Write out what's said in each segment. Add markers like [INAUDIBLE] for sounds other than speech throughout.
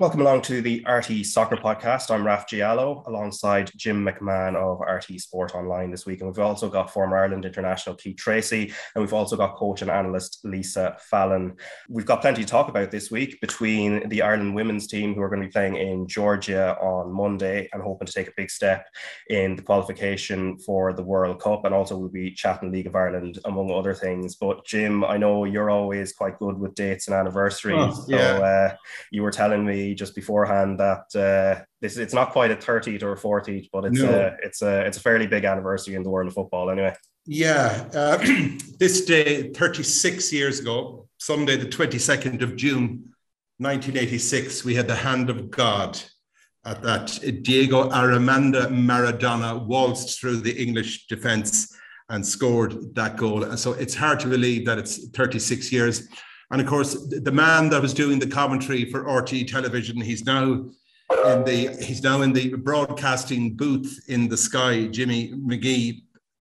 Welcome along to the RTÉ Soccer Podcast. I'm Raf Diallo alongside Jim McMahon of RTÉ Sport Online this week. And we've also got former Ireland international Keith Treacy, and we've also got coach and analyst Lisa Fallon. We've got plenty to talk about this week between the Ireland women's team, who are going to be playing in Georgia on Monday and hoping to take a big step in the qualification for the World Cup. And also, we'll be chatting League of Ireland, among other things. But, Jim, I know you're always quite good with dates and anniversaries. Oh, yeah. So, uh, you were telling me just beforehand that uh, this it's not quite a 30th or a 40th, but it's no. a it's a it's a fairly big anniversary in the world of football anyway. Yeah, uh, [CLEARS THROAT] this day 36 years ago, Sunday the 22nd of June, 1986, we had the hand of God at that Diego Armando Maradona waltzed through the English defence and scored that goal. And so it's hard to believe that it's 36 years. And of course, the man that was doing the commentary for RTÉ television, he's now in the he's now in the broadcasting booth in the sky, Jimmy Magee.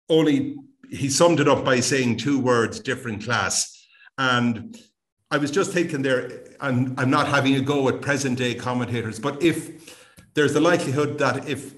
Only he summed it up by saying two words, different class. And I was just thinking there, I'm, I'm not having a go at present day commentators, but if there's the likelihood that if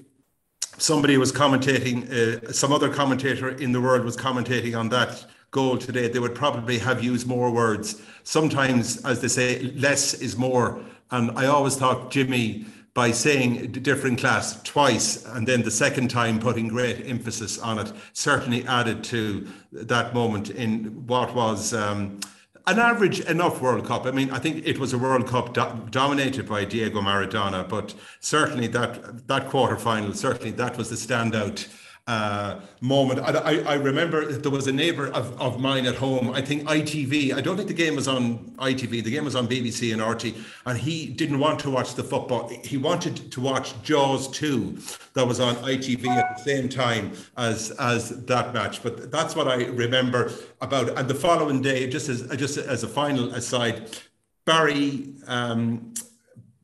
somebody was commentating, uh, some other commentator in the world was commentating on that goal today, they would probably have used more words. Sometimes, as they say, less is more. And I always thought Jimmy, by saying different class twice and then the second time putting great emphasis on it, certainly added to that moment in what was. Um, an average enough World Cup. I mean, I think it was a World Cup do- dominated by Diego Maradona, but certainly that that quarter final, certainly that was the standout uh, moment. I, I, I, remember there was a neighbor of, of mine at home, I think ITV, I don't think the game was on ITV, the game was on BBC and RTÉ, and he didn't want to watch the football. He wanted to watch Jaws 2 that was on ITV at the same time as, as that match. But that's what I remember about. And the following day, just as, just as a final aside, Barry, um,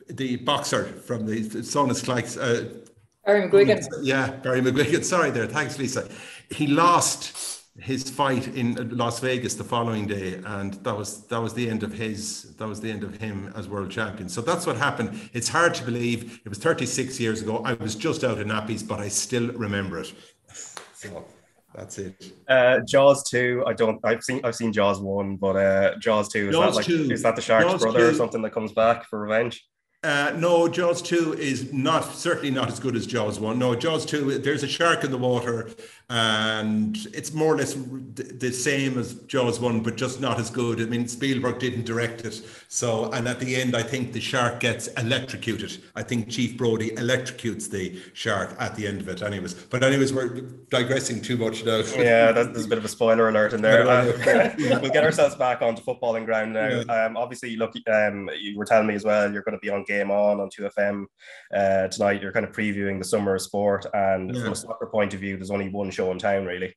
the boxer from the Clones Cyclone, uh, Barry McGuigan. Yeah, Barry McGuigan. [LAUGHS] Sorry there. Thanks, Lisa. He lost his fight in Las Vegas the following day, and that was that was the end of his that was the end of him as world champion. So that's what happened. It's hard to believe. It was 36 years ago. I was just out of nappies, but I still remember it. [LAUGHS] So that's it. Uh, Jaws two. I don't. I've seen. I've seen Jaws one, but uh, Jaws two. Is Jaws that like? 2. Is that the shark's Jaws brother 2. or something that comes back for revenge? Uh, no, Jaws 2 is not certainly not as good as Jaws 1. No, Jaws 2, there's a shark in the water and it's more or less the same as Jaws 1, but just not as good. I mean, Spielberg didn't direct it. So, and at the end, I think the shark gets electrocuted. I think Chief Brody electrocutes the shark at the end of it, anyways. But, anyways, we're digressing too much now. Yeah, there's a bit of a spoiler alert in there. [LAUGHS] Uh, [LAUGHS] we'll get ourselves back onto footballing ground now. Yeah. Um, obviously, look, um, you were telling me as well, you're going to be on Game On on 2FM uh, tonight. You're kind of previewing the summer of sport. And yeah. from a soccer point of view, there's only one show in town, really.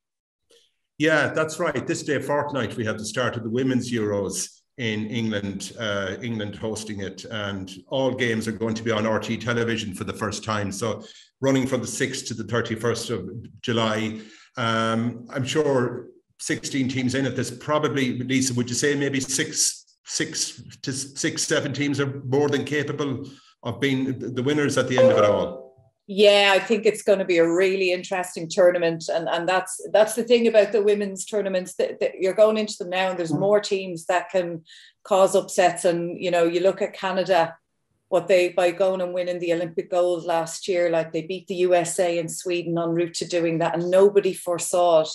Yeah, that's right. This day fortnight, we have the start of the Women's Euros in England, uh, England hosting it, and all games are going to be on RTÉ television for the first time. So, running from the 6th to the 31st of July. Um, I'm sure 16 teams in it. There's probably, Lisa, would you say maybe six, six to six, seven teams are more than capable of being the winners at the end of it all? Yeah, I think it's going to be a really interesting tournament, and and that's that's the thing about the women's tournaments that, that you're going into them now, and there's mm. more teams that can cause upsets. And you know, you look at Canada, what they by going and winning the Olympic gold last year, like they beat the USA and Sweden en route to doing that, and nobody foresaw it.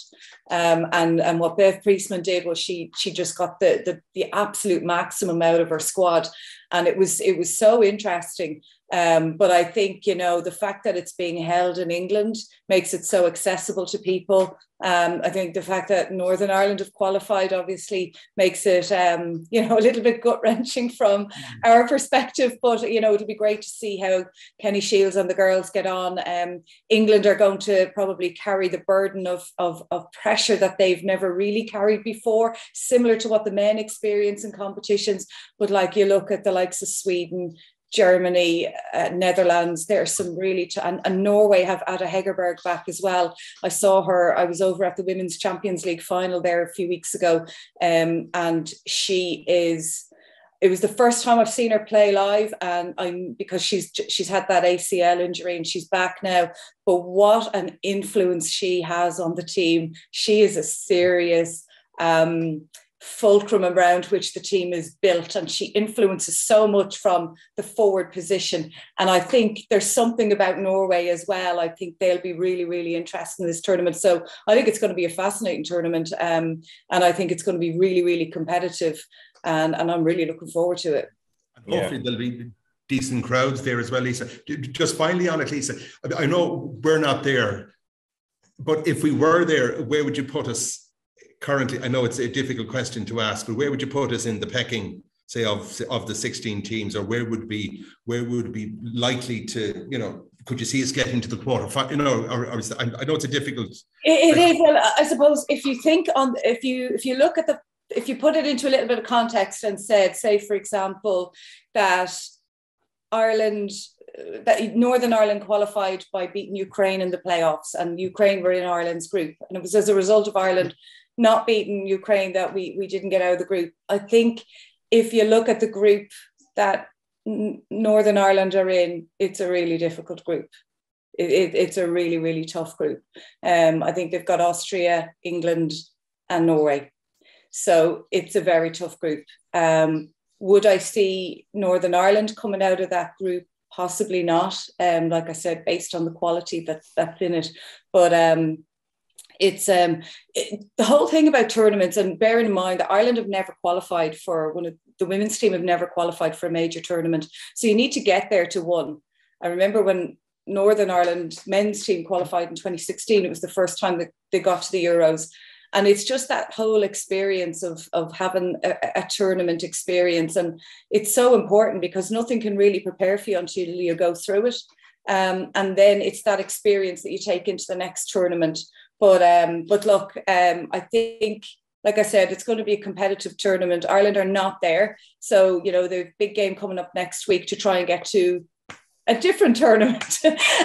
Um, and and what Bev Priestman did was she she just got the the the absolute maximum out of her squad, and it was it was so interesting um, but I think, you know, the fact that it's being held in England makes it so accessible to people. Um, I think the fact that Northern Ireland have qualified obviously makes it, um, you know, [LAUGHS] a little bit gut wrenching from mm. our perspective. But you know, it'll be great to see how Kenny Shiels and the girls get on. Um, England are going to probably carry the burden of, of, of pressure that they've never really carried before, similar to what the men experience in competitions. But like you look at the likes of Sweden, Germany, uh, Netherlands. There are some really, ch- and, and, Norway have Ada Hegerberg back as well. I saw her, I was over at the Women's Champions League final there a few weeks ago, um, and she is it was the first time I've seen her play live, and I'm because she's she's had that ACL injury and she's back now. But what an influence she has on the team! She is a serious um, fulcrum around which the team is built, and she influences so much from the forward position. And I think there's something about Norway as well. I think they'll be really, really interested in this tournament. So I think it's going to be a fascinating tournament, um, and I think it's going to be really, really competitive and, and I'm really looking forward to it. And hopefully yeah. there'll be decent crowds there as well, Lisa. Just finally on it, Lisa, I know we're not there, but if we were there, where would you put us currently? I know it's a difficult question to ask, but where would you put us in the pecking, say, of of the 16 teams, or where would be where would be likely to, you know, could you see us getting to the quarter final? You know, or, or I know it's a difficult. It, it is. Well, I suppose if you think on, if you if you look at the if you put it into a little bit of context and said, say, for example, that Ireland, that Northern Ireland qualified by beating Ukraine in the playoffs, and Ukraine were in Ireland's group, and it was as a result of Ireland not beating Ukraine that we we didn't get out of the group. I think if you look at the group that Northern Ireland are in, it's a really difficult group. It, it, it's a really really tough group. Um, I think they've got Austria, England, and Norway. So it's a very tough group. Um, would I see Northern Ireland coming out of that group? Possibly not. Um, like I said, based on the quality that that's in it, but um, it's um, it, the whole thing about tournaments. And bearing in mind that Ireland have never qualified for one of the women's team have never qualified for a major tournament, so you need to get there to one. I remember when Northern Ireland men's team qualified in 2016. It was the first time that they got to the Euros and it's just that whole experience of of having a, a, tournament experience and it's so important because nothing can really prepare for you until you go through it um, and then it's that experience that you take into the next tournament but um, but look um, i think like I said, it's going to be a competitive tournament. Ireland are not there. So, you know, the big game coming up next week to try and get to a different [LAUGHS] tournament.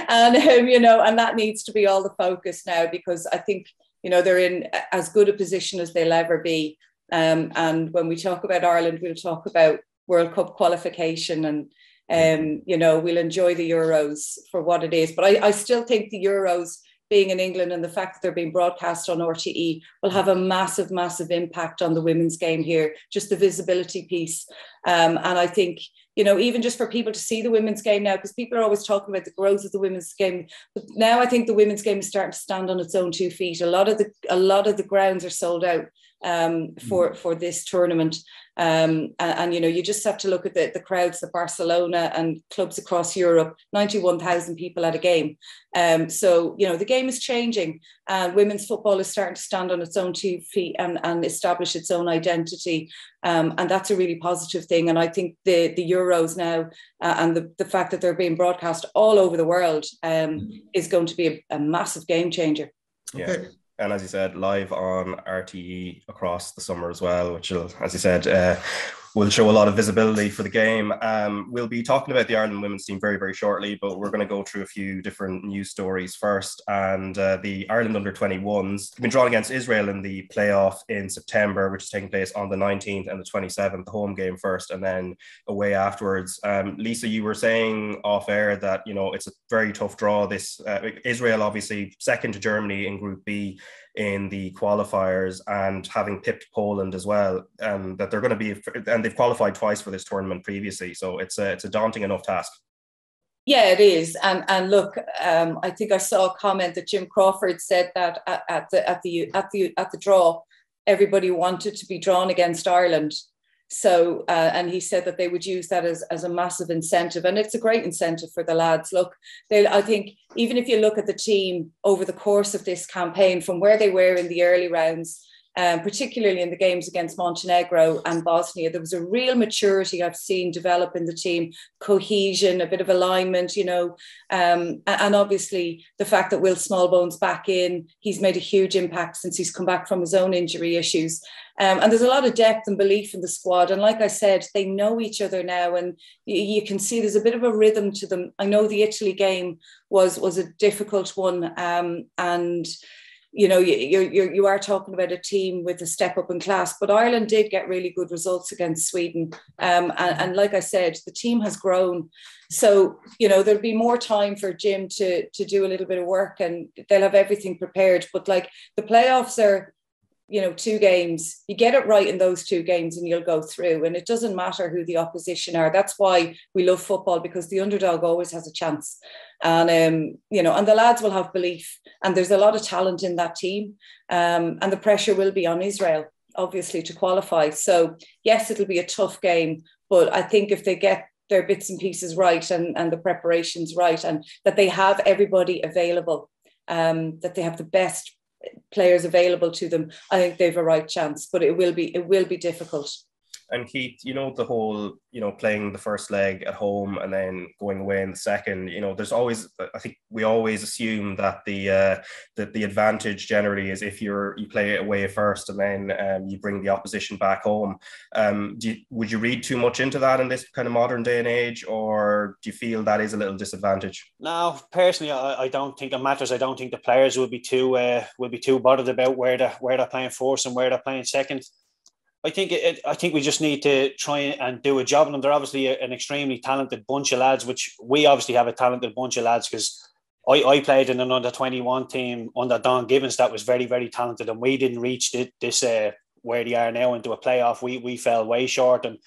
and, um, you know, and that needs to be all the focus now because I think you know, they're in as good a position as they'll ever be. Um, and when we talk about Ireland, we'll talk about World Cup qualification and um, you know, we'll enjoy the Euros for what it is. But I, I still think the Euros being in England and the fact that they're being broadcast on RTE will have a massive, massive impact on the women's game here, just the visibility piece. Um, and I think you know, even just for people to see the women's game now, because people are always talking about the growth of the women's game. But now I think the women's game is starting to stand on its own two feet. A lot of the a lot of the grounds are sold out um, for mm. for this tournament. Um, and, and, you know, you just have to look at the, the crowds that Barcelona and clubs across Europe, 91,000 people at a game. Um, so, you know, the game is changing and women's football is starting to stand on its own two feet and, and establish its own identity. Um, and that's a really positive thing. And I think the, the Euros now uh, and the, the fact that they're being broadcast all over the world um, mm. is going to be a, a massive game changer. Yeah. And as you said, live on RTE across the summer as well, which will, as you said, uh, will show a lot of visibility for the game. Um, we'll be talking about the Ireland women's team very, very shortly, but we're going to go through a few different news stories first. And uh, the Ireland under 21s have been drawn against Israel in the playoff in September, which is taking place on the 19th and the 27th, the home game first, and then away afterwards. Um, Lisa, you were saying off air that, you know, it's a very tough draw. This uh, Israel, obviously, second to Germany in Group B in the qualifiers and having pipped Poland as well, and that they're going to be and they've qualified twice for this tournament previously. So it's a it's a daunting enough task. Yeah, it is. And and look, um, I think I saw a comment that Jim Crawford said that at, at the at the at the at the draw, everybody wanted to be drawn against Ireland so, uh, and he said that they would use that as, as a massive incentive. And it's a great incentive for the lads. Look, they, I think even if you look at the team over the course of this campaign, from where they were in the early rounds um, particularly in the games against Montenegro and Bosnia. There was a real maturity I've seen develop in the team, cohesion, a bit of alignment, you know, um, and obviously the fact that Will Smallbone's back in, he's made a huge impact since he's come back from his own injury issues. Um, and there's a lot of depth and belief in the squad. And like I said, they know each other now, and you, you can see there's a bit of a rhythm to them. I know the Italy game was was a difficult one, um, and you know, you, you, you are talking about a team with a step up in class, but Ireland did get really good results against Sweden. Um, and, and like I said, the team has grown. So, you know, there'll be more time for Jim to, to do a little bit of work and they'll have everything prepared. But like the playoffs are, you know, two games, you get it right in those two games and you'll go through. And it doesn't matter who the opposition are. That's why we love football because the underdog always has a chance. And, um, you know, and the lads will have belief. And there's a lot of talent in that team. Um, and the pressure will be on Israel, obviously, to qualify. So, yes, it'll be a tough game. But I think if they get their bits and pieces right and, and the preparations right and that they have everybody available, um, that they have the best players available to them, I think they've a right chance. But it will be it will be difficult. And Keith, you know, the whole, you know, playing the first leg at home and then going away in the second, you know, there's always, I think we always assume that the, uh, that the advantage generally is if you're, you play it away first and then um, you bring the opposition back home. Um, you, would you read too much into that in this kind of modern day and age, or do you feel that is a little disadvantage? No, personally, I, I don't think it matters. I don't think the players will be too, uh, will be too bothered about where they're, where they're playing first and where they're playing second. I think it, I think we just need to try and do a job. And they're obviously an extremely talented bunch of lads, which we obviously have a talented bunch of lads because I, I played in an under 21 team under Don Givens that was very, very talented. And we didn't reach this uh, where they are now into a playoff. We, we fell way short. And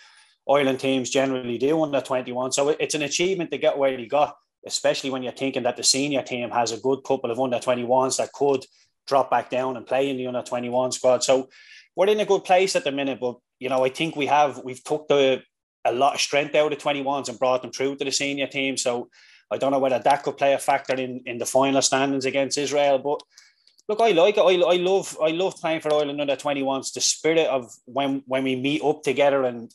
Ireland teams generally do under 21. So it's an achievement to get where he got, especially when you're thinking that the senior team has a good couple of under 21s that could drop back down and play in the under 21 squad. So we're in a good place at the minute, but you know, I think we have we've took the a lot of strength out of 21s and brought them through to the senior team. So I don't know whether that could play a factor in, in the final standings against Israel. But look, I like it. I, I love I love playing for Ireland under 21s. The spirit of when when we meet up together and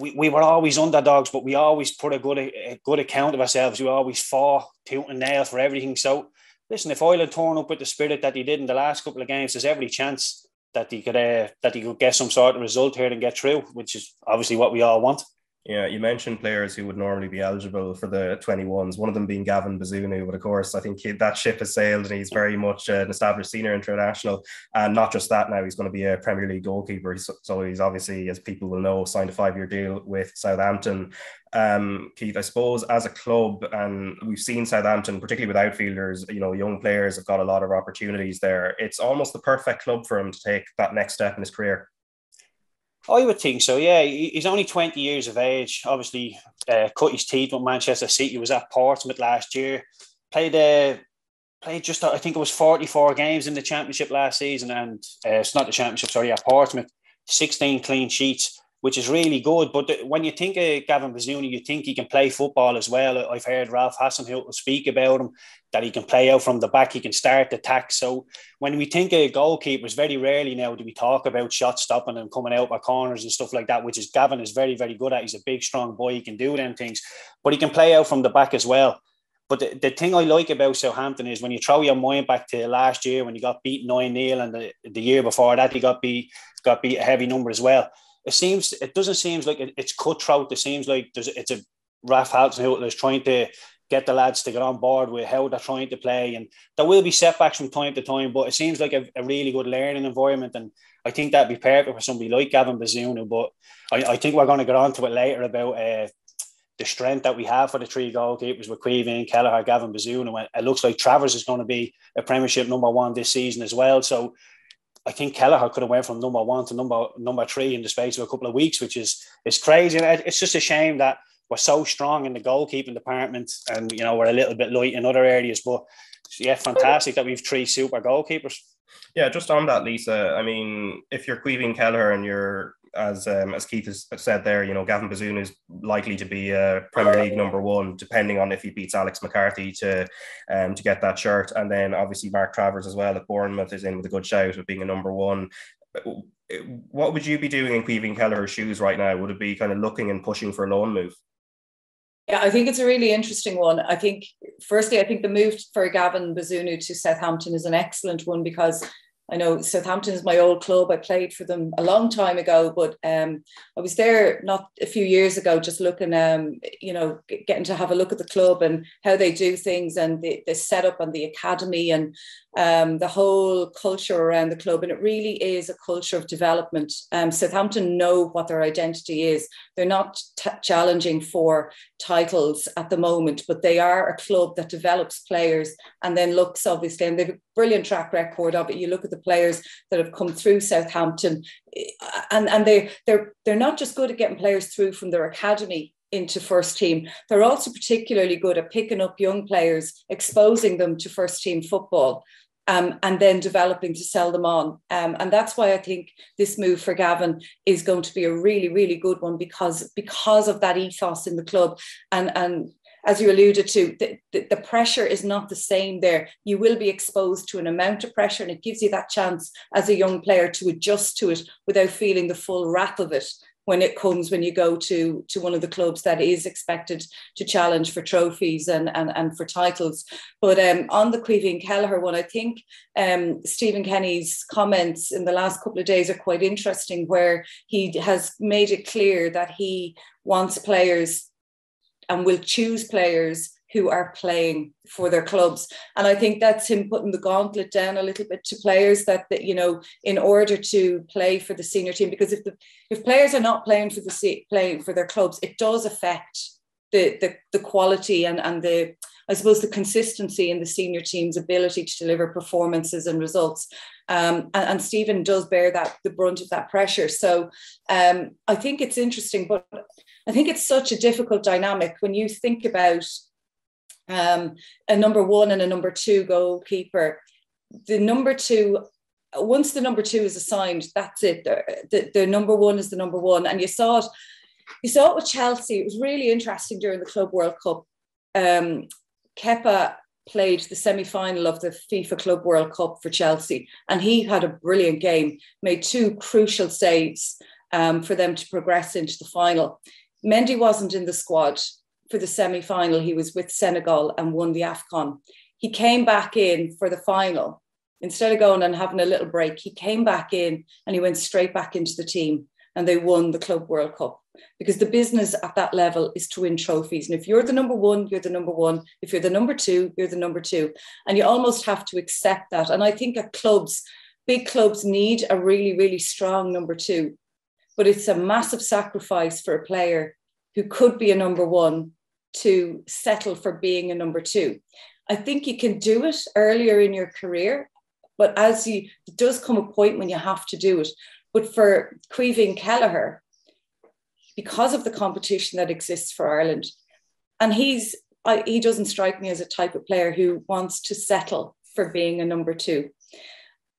we, we were always underdogs, but we always put a good a good account of ourselves. We always fought tooth and nail for everything. So listen, if Ireland torn up with the spirit that he did in the last couple of games, there's every chance that he could uh, that he could get some sort of result here and get through, which is obviously what we all want. Yeah, you mentioned players who would normally be eligible for the 21s, one of them being Gavin Bazunu. But of course, I think he, that ship has sailed and he's very much an established senior international. And not just that, now he's going to be a Premier League goalkeeper. So he's obviously, as people will know, signed a five year deal with Southampton. Um, Keith, I suppose as a club, and we've seen Southampton, particularly with outfielders, you know, young players have got a lot of opportunities there. It's almost the perfect club for him to take that next step in his career. I would think so. Yeah, he's only twenty years of age. Obviously, uh, cut his teeth with Manchester City. He was at Portsmouth last year. Played uh, played just I think it was forty four games in the championship last season, and uh, it's not the championship. Sorry, at Portsmouth, sixteen clean sheets which is really good. But when you think of Gavin Bazunu, you think he can play football as well. I've heard Ralph Hasenhüttl speak about him, that he can play out from the back, he can start the attack. So when we think of goalkeepers, very rarely now do we talk about shot stopping and coming out by corners and stuff like that, which is Gavin is very, very good at. He's a big, strong boy. He can do them things, but he can play out from the back as well. But the, the thing I like about Southampton is when you throw your mind back to last year when he got beat 9 0 and the, the year before that, he got beat, got beat a heavy number as well it seems it doesn't seem like it, it's cutthroat. It seems like there's it's a Ralph Hasenhüttl is trying to get the lads to get on board with how they're trying to play. And there will be setbacks from time to time, but it seems like a, a really good learning environment. And I think that'd be perfect for somebody like Gavin Bazunu. But I, I think we're going to get on to it later about uh, the strength that we have for the three goalkeepers with Caoimhín, Kelleher, Gavin Bazunu. It looks like Travers is going to be a Premiership number one this season as well. So I think Kelleher could have went from number one to number number three in the space of a couple of weeks, which is is crazy. And it's just a shame that we're so strong in the goalkeeping department, and you know we're a little bit light in other areas. But yeah, fantastic that we've three super goalkeepers. Yeah, just on that, Lisa. I mean, if you're Caoimhín Kelleher and you're as um, as Keith has said there, you know, Gavin Bazunu is likely to be a Premier League number one, depending on if he beats Alex McCarthy to um, to get that shirt. And then obviously Mark Travers as well at Bournemouth is in with a good shout of being a number one. What would you be doing in Caoimhín Kelleher's shoes right now? Would it be kind of looking and pushing for a loan move? Yeah, I think it's a really interesting one. I think, firstly, I think the move for Gavin Bazunu to Southampton is an excellent one because I know Southampton is my old club. I played for them a long time ago, but um, I was there not a few years ago, just looking, um, you know, getting to have a look at the club and how they do things and the, the setup and the academy and um, the whole culture around the club. And it really is a culture of development. Um, Southampton know what their identity is. They're not t- challenging for titles at the moment, but they are a club that develops players and then looks obviously, and they've brilliant track record of it. You look at the players that have come through Southampton, and, and they, they're, they're not just good at getting players through from their academy into first team. They're also particularly good at picking up young players, exposing them to first team football. Um, and then developing to sell them on. Um, and that's why I think this move for Gavin is going to be a really, really good one because because of that ethos in the club and and as you alluded to, the, the, the, pressure is not the same there. You will be exposed to an amount of pressure, and it gives you that chance as a young player to adjust to it without feeling the full wrath of it when it comes when you go to to one of the clubs that is expected to challenge for trophies and and, and for titles. But um, on the Caoimhín Kelleher one, I think um, Stephen Kenny's comments in the last couple of days are quite interesting, where he has made it clear that he wants players and will choose players who are playing for their clubs. And I think that's him putting the gauntlet down a little bit to players that, that you know, in order to play for the senior team, because if the if players are not playing for the playing for their clubs, it does affect the the, the quality and, and the I suppose the consistency in the senior team's ability to deliver performances and results. Um, and, and, Stephen does bear that the brunt of that pressure. So um, I think it's interesting, but I think it's such a difficult dynamic when you think about um, a number one and a number two goalkeeper. The number two, once the number two is assigned, that's it. The, the, number one is the number one. And you saw it, you saw it with Chelsea. It was really interesting during the Club World Cup. Um, Kepa played the semi-final of the FIFA Club World Cup for Chelsea, and he had a brilliant game, made two crucial saves um, for them to progress into the final. Mendy wasn't in the squad for the semi final. He was with Senegal and won the AFCON. He came back in for the final. Instead of going and having a little break, he came back in and he went straight back into the team and they won the Club World Cup. Because the business at that level is to win trophies. And if you're the number one, you're the number one. If you're the number two, you're the number two. And you almost have to accept that. And I think at clubs, big clubs need a really, really strong number two but it's a massive sacrifice for a player who could be a number one to settle for being a number two. I think you can do it earlier in your career, but as you, it does come a point when you have to do it. But for Caoimhín Kelleher, because of the competition that exists for Ireland, and he's I, he doesn't strike me as a type of player who wants to settle for being a number two.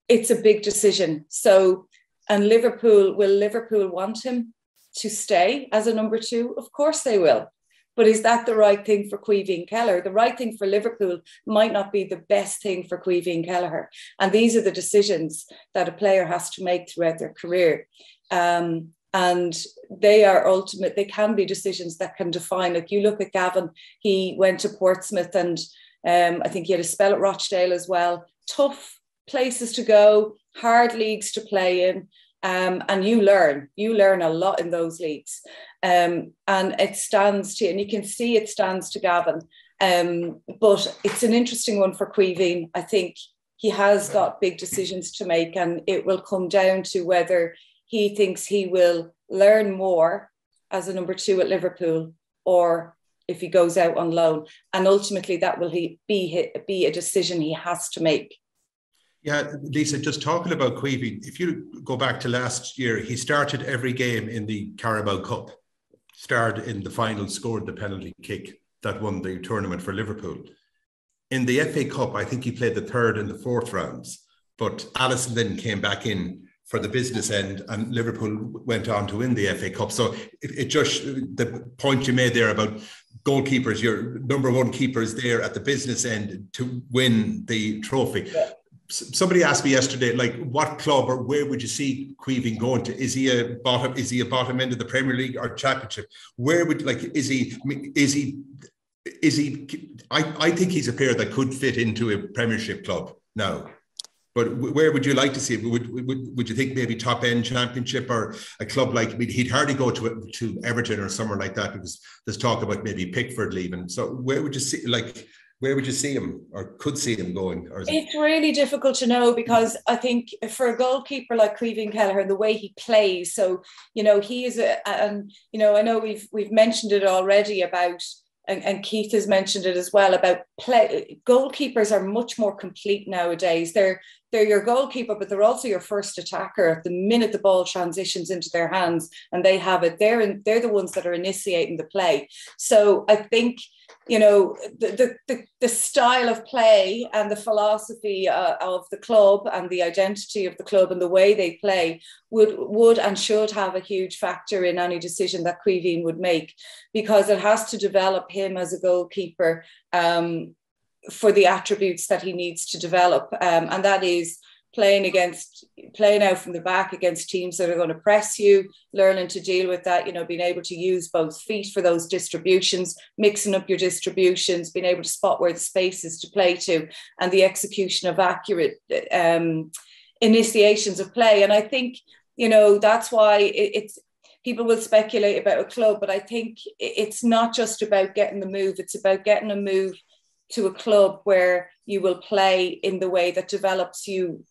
It's a big decision. So and Liverpool, will Liverpool want him to stay as a number two? Of course they will. But is that the right thing for Caoimhín Kelleher? The right thing for Liverpool might not be the best thing for Caoimhín Kelleher. And these are the decisions that a player has to make throughout their career. Um, and they are ultimate, they can be decisions that can define. Like you look at Gavin, he went to Portsmouth and um, I think he had a spell at Rochdale as well. Tough places to go, hard leagues to play in. Um, and you learn, you learn a lot in those leagues. Um, and it stands to, and you can see it stands to Gavin. Um, but it's an interesting one for Caoimhín. I think he has got big decisions to make, and it will come down to whether he thinks he will learn more as a number two at Liverpool or if he goes out on loan. And ultimately, that will he be, be a decision he has to make. Yeah, Lisa, just talking about Caoimhín, if you go back to last year, he started every game in the Carabao Cup, started in the final, scored the penalty kick that won the tournament for Liverpool. In the FA Cup, I think he played the third and the fourth rounds, but Alisson then came back in for the business end and Liverpool went on to win the FA Cup. So it, it just, the point you made there about goalkeepers, your number one keeper is there at the business end to win the trophy. Yeah somebody asked me yesterday, like, what club or where would you see Caoimhín going to? Is he a bottom? Is he a bottom end of the Premier League or Championship? Where would like? Is he? Is he? Is he? I I think he's a player that could fit into a Premiership club now. But where would you like to see it? Would, would, would you think maybe top end championship or a club like, I mean, he'd hardly go to to Everton or somewhere like that because there's talk about maybe Pickford leaving. So where would you see, like, where would you see him or could see him going? It's it... really difficult to know because I think for a goalkeeper like Caoimhín Kelleher, the way he plays, so you know he is a, and you know I know we've we've mentioned it already about and, and Keith has mentioned it as well about play. Goalkeepers are much more complete nowadays. They're they're your goalkeeper, but they're also your first attacker. At the minute the ball transitions into their hands and they have it, they're in, they're the ones that are initiating the play. So I think you know the the, the, style of play and the philosophy uh, of the club and the identity of the club and the way they play would would and should have a huge factor in any decision that Caoimhín would make because it has to develop him as a goalkeeper um, for the attributes that he needs to develop um, and that is playing against playing out from the back against teams that are going to press you learning to deal with that you know being able to use both feet for those distributions mixing up your distributions being able to spot where the space is to play to and the execution of accurate um, initiations of play. And i think you know that's why it, it's people will speculate about a club but i think it's not just about getting the move it's about getting a move to a club where you will play in the way that develops you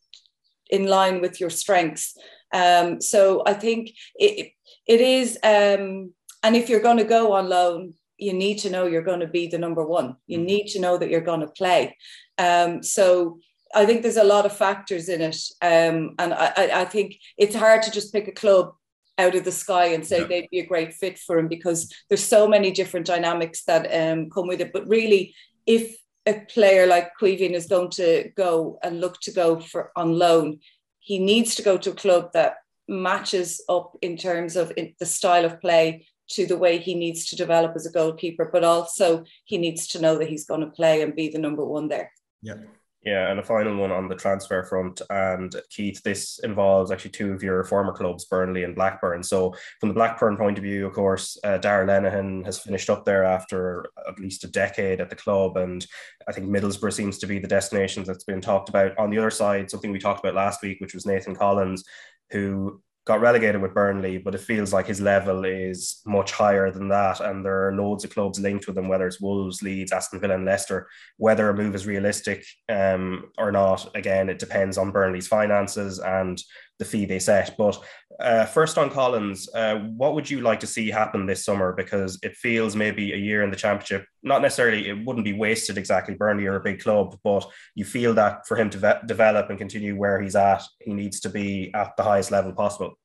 in line with your strengths. Um, so I think it, it is, um, and if you're going to go on loan, you need to know you're going to be the number one. You mm-hmm. need to know that you're going to play. Um, so I think there's a lot of factors in it, um, and I, I, think it's hard to just pick a club out of the sky and say yeah. they'd be a great fit for him because there's so many different dynamics that um, come with it. But really, if a player like Caoimhín is going to go and look to go for on loan, he needs to go to a club that matches up in terms of the style of play to the way he needs to develop as a goalkeeper, but also he needs to know that he's going to play and be the number one there. Yeah. Yeah, and a final one on the transfer front. And Keith, this involves actually two of your former clubs, Burnley and Blackburn. So, from the Blackburn point of view, of course, uh, Lenihan has finished up there after at least a decade at the club. And I think Middlesbrough seems to be the destination that's been talked about. On the other side, something we talked about last week, which was Nathan Collins, who got relegated with Burnley, but it feels like his level is much higher than that. And there are loads of clubs linked with him, whether it's Wolves, Leeds, Aston Villa, and Leicester. Whether a move is realistic um, or not, again, it depends on Burnley's finances and the fee they set. But uh, first on Collins, uh, what would you like to see happen this summer? Because it feels maybe a year in the championship, not necessarily, it wouldn't be wasted exactly. Burnley are a big club, but you feel that for him to ve- develop and continue where he's at, he needs to be at the highest level possible.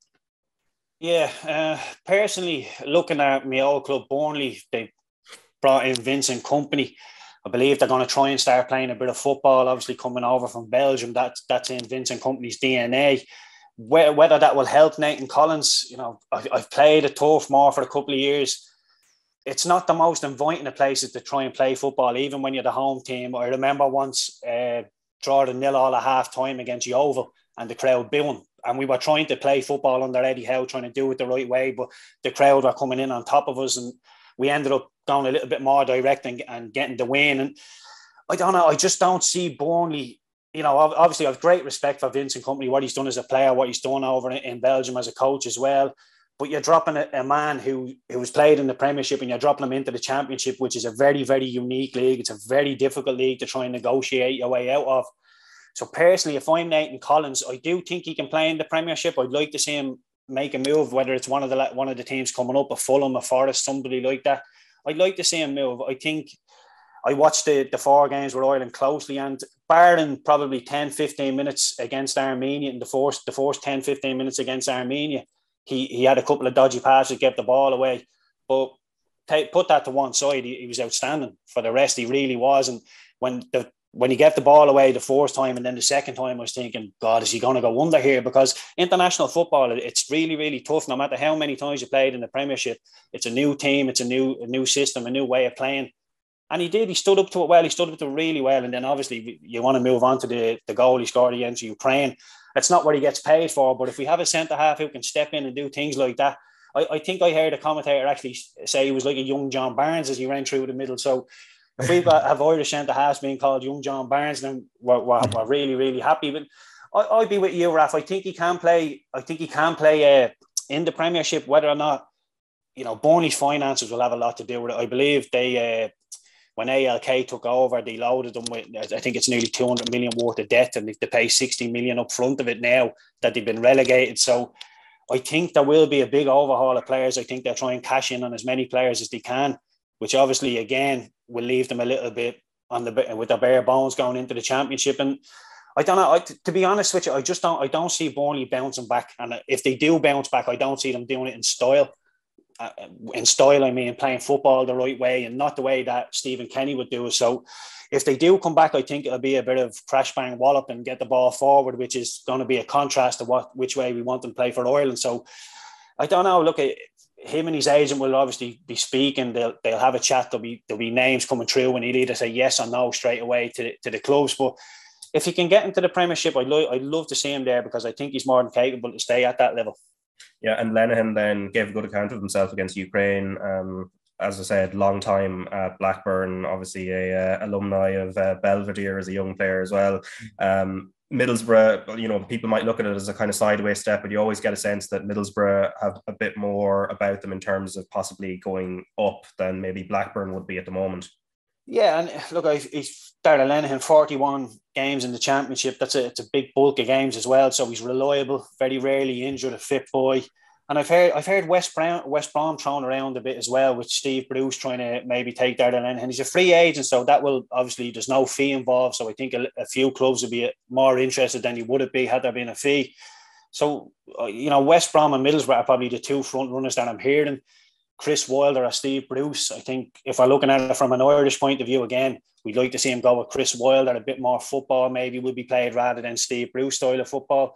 Yeah, uh, personally, looking at my old club, Burnley, they brought in Vincent Kompany. I believe they're going to try and start playing a bit of football. Obviously, coming over from Belgium, that's that's in Vincent Kompany's DNA whether that will help Nathan Collins, you know, I, have played at Turf Moor for a couple of years. It's not the most inviting of places to try and play football, even when you're the home team. I remember once uh, drawing nil all at half time against Yeovil and the crowd booing. And we were trying to play football under Eddie Howe, trying to do it the right way, but the crowd were coming in on top of us, and we ended up going a little bit more direct and, and getting the win. And I don't know, I just don't see Burnley you know, obviously, I have great respect for Vincent Kompany, what he's done as a player, what he's done over in Belgium as a coach as well. But you're dropping a, a man who was played in the Premiership, and you're dropping him into the Championship, which is a very, very unique league. It's a very difficult league to try and negotiate your way out of. So personally, if I'm Nathan Collins, I do think he can play in the Premiership. I'd like to see him make a move, whether it's one of the one of the teams coming up, a Fulham, a Forest, somebody like that. I'd like to see him move. I think I watched the, the four games with Ireland closely and barring probably 10, 15 minutes against Armenia in the first, the first 10, 15 minutes against Armenia, he, he had a couple of dodgy passes, get the ball away. But put that to one side, he, he, was outstanding. For the rest, he really was. And when the when he get the ball away the first time and then the second time, I was thinking, God, is he going to go under here? Because international football, it's really, really tough. No matter how many times you played in the Premiership, it's a new team, it's a new, a new system, a new way of playing. And he did. He stood up to it well. He stood up to it really well. And then obviously you want to move on to the, the goal he scored against Ukraine. That's not what he gets paid for. But if we have a centre half who can step in and do things like that, I, I think I heard a commentator actually say he was like a young John Barnes as he ran through the middle. So [LAUGHS] if we have Irish centre halves being called young John Barnes, then we're, we're, we're really, really happy. But I, I'd be with you, Raf. I think he can play. I think he can play uh, in the Premiership. Whether or not, you know, Burnley's finances will have a lot to do with it. I believe they, uh, when ALK took over, they loaded them with. I think it's nearly two hundred million worth of debt, and they pay sixty million up front of it now that they've been relegated. So. I think there will be a big overhaul of players. I think they'll try and cash in on as many players as they can, which obviously again will leave them a little bit on the with their bare bones going into the championship. And I don't know. I, to be honest with you, I just don't. I don't see Burnley bouncing back. And if they do bounce back, I don't see them doing it in style. Uh, in style, I mean, playing football the right way and not the way that Stephen Kenny would do. So, if they do come back, I think it'll be a bit of crash bang wallop and get the ball forward, which is going to be a contrast to what which way we want them to play for Ireland. So, I don't know. Look, him and his agent will obviously be speaking. They'll they'll have a chat. There'll be there'll be names coming through, and he'll either say yes or no straight away to to the clubs. But if he can get into the Premiership, I'd, lo- I'd love to see him there because I think he's more than capable to stay at that level. Yeah, and Lenihan then gave a good account of himself against Ukraine. Um, as I said, long time at Blackburn, obviously a uh, alumni of uh, Belvedere as a young player as well. Um, Middlesbrough, you know, people might look at it as a kind of sideways step, but you always get a sense that Middlesbrough have a bit more about them in terms of possibly going up than maybe Blackburn would be at the moment. Yeah, and look, he's started Lenihan 41 games in the championship. That's a it's a big bulk of games as well. So he's reliable, very rarely injured, a fit boy. And I've heard I've heard West Brom West Brom thrown around a bit as well, with Steve Bruce trying to maybe take Darragh Lenihan. He's a free agent, so that will obviously there's no fee involved. So I think a, a few clubs would be more interested than he would have been had there been a fee. So uh, you know, West Brom and Middlesbrough are probably the two front runners that I'm hearing. Chris Wilder or Steve Bruce. I think if we're looking at it from an Irish point of view again, we'd like to see him go with Chris Wilder, a bit more football maybe would be played rather than Steve Bruce style of football.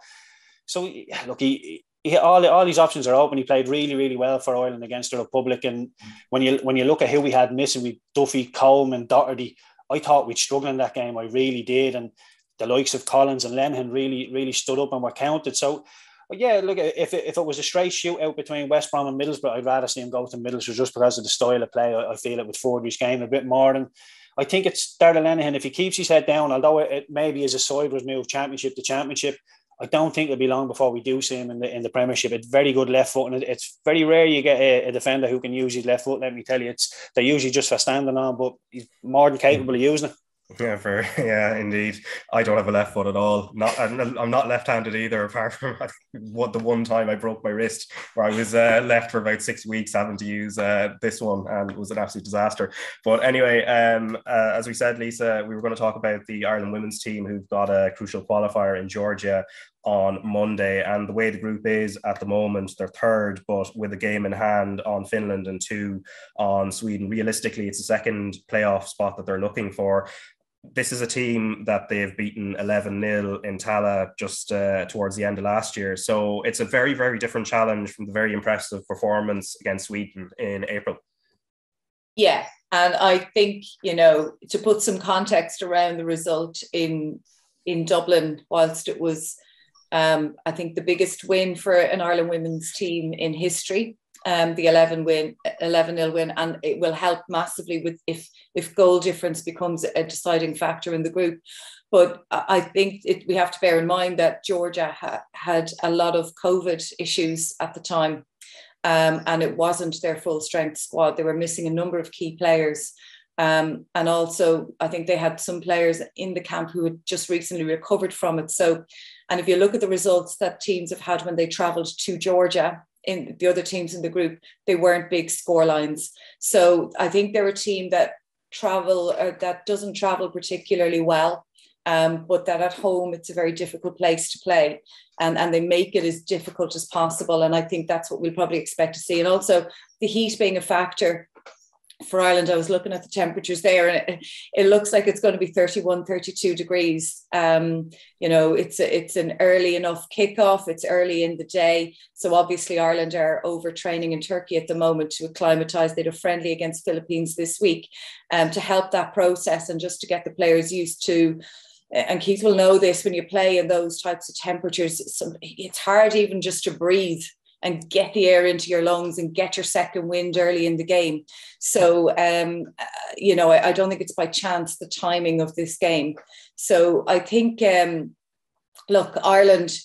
So look, he, he, all, all these options are open. He played really, really well for Ireland against the Republic. And when you when you look at who we had missing, we Duffy, Coleman, Doherty, I thought we'd struggle in that game. I really did. And the likes of Collins and Lenihan really, really stood up and were counted. So but yeah, look, if it, if it was a straight shootout between West Brom and Middlesbrough, I'd rather see him go to Middlesbrough just because of the style of play. I, I feel it forward his game a bit more. And I think it's Darragh Lenihan, if he keeps his head down, although it, it maybe is a sideways move, championship to championship, I don't think it'll be long before we do see him in the in the Premiership. It's very good left foot, and it's very rare you get a, a, defender who can use his left foot. Let me tell you, it's they're usually just for standing on, but he's more than capable of using it. Yeah, for [LAUGHS] yeah, indeed. I don't have a left foot at all. Not, I'm not left-handed either. [LAUGHS] Apart from what the one time I broke my wrist, where I was uh, left for about six weeks having to use uh, this one, and it was an absolute disaster. But anyway, um, uh, as we said, Lisa, we were going to talk about the Ireland women's team who've got a crucial qualifier in Georgia on Monday. And the way the group is at the moment, they're third, but with a game in hand on Finland and two on Sweden. Realistically, it's the second playoff spot that they're looking for this is a team that they've beaten 11 0 in Tallaght just uh, towards the end of last year. So it's a very, very different challenge from the very impressive performance against Sweden in April. Yeah. And I think, you know, to put some context around the result in in Dublin, whilst it was, um, I think, the biggest win for an Ireland women's team in history, um, the 11 win 11 nil win and it will help massively with if if goal difference becomes a deciding factor in the group but I think it, we have to bear in mind that Georgia ha- had a lot of COVID issues at the time, um, and it wasn't their full strength squad. They were missing a number of key players. Um, and also, I think they had some players in the camp who had just recently recovered from it. So, and if you look at the results that teams have had when they travelled to Georgia, in the other teams in the group, they weren't big score lines. So I think they're a team that travel or uh, that doesn't travel particularly well. Um, but that at home it's a very difficult place to play and, and they make it as difficult as possible. And I think that's what we'll probably expect to see. And also the heat being a factor for Ireland, I was looking at the temperatures there, and it, it looks like it's going to be 31, 32 degrees. Um, you know, it's a, it's an early enough kickoff. It's early in the day, so obviously Ireland are overtraining in Turkey at the moment to acclimatise. They had a friendly against Philippines this week, um, to help that process and just to get the players used to. And Keith will know this when you play in those types of temperatures. It's, it's hard even just to breathe and get the air into your lungs and get your second wind early in the game. So, um, uh, you know, I, I, don't think it's by chance the timing of this game. So I think, um, look, Ireland.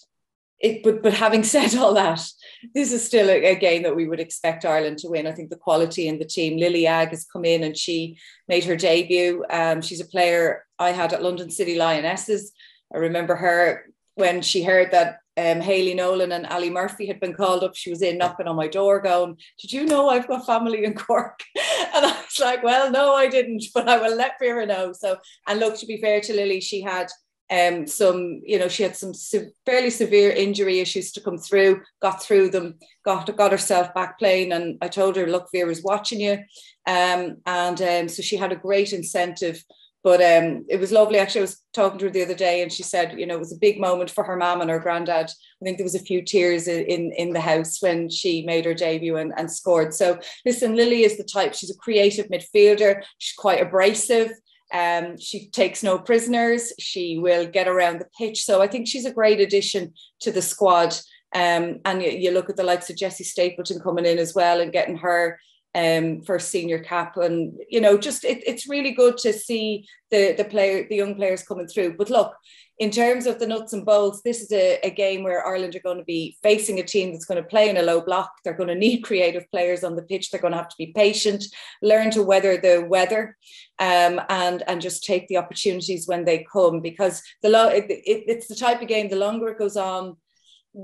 It, but but having [LAUGHS] said all that, this is still a, a, game that we would expect Ireland to win. I think the quality in the team. Lily Agg has come in and she made her debut. Um, she's a player I had at London City Lionesses. I remember her when she heard that um, Hayley Nolan and Ali Murphy had been called up. She was in knocking on my door, going, "Did you know I've got family in Cork?" [LAUGHS] And I was like, "Well, no, I didn't, [LAUGHS] but I will let Vera know." So, and look, to be fair to Lily, she had um, some, you know, she had some se- fairly severe injury issues to come through, got through them, got got herself back playing. And I told her, look, Vera's watching you. Um, and um, so she had a great incentive. But um, it was lovely. Actually, I was talking to her the other day, and she said, you know, it was a big moment for her mom and her granddad. I think there was a few tears in in the house when she made her debut and, and scored. So listen, Lily is the type. She's a creative midfielder. She's quite abrasive. Um, she takes no prisoners. She will get around the pitch. So I think she's a great addition to the squad. Um, and you, you, look at the likes of Jessie Stapleton coming in as well and getting her um, first senior cap. And, you know, just it, it's really good to see the, the player, the young players coming through. But look, in terms of the nuts and bolts, this is a, a, game where Ireland are going to be facing a team that's going to play in a low block. They're going to need creative players on the pitch. They're going to have to be patient, learn to weather the weather, um, and and just take the opportunities when they come. Because the lo- it, it, it's the type of game. The longer it goes on,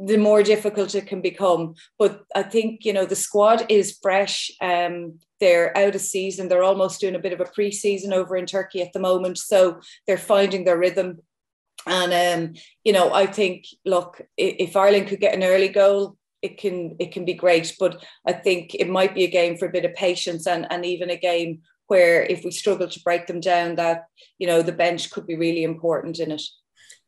the more difficult it can become. But I think you know the squad is fresh. Um, they're out of season. They're almost doing a bit of a pre-season over in Turkey at the moment, so they're finding their rhythm and um, you know, I think look, if Ireland could get an early goal, it can it can be great. But I think it might be a game for a bit of patience and and even a game where if we struggle to break them down, that you know the bench could be really important in it.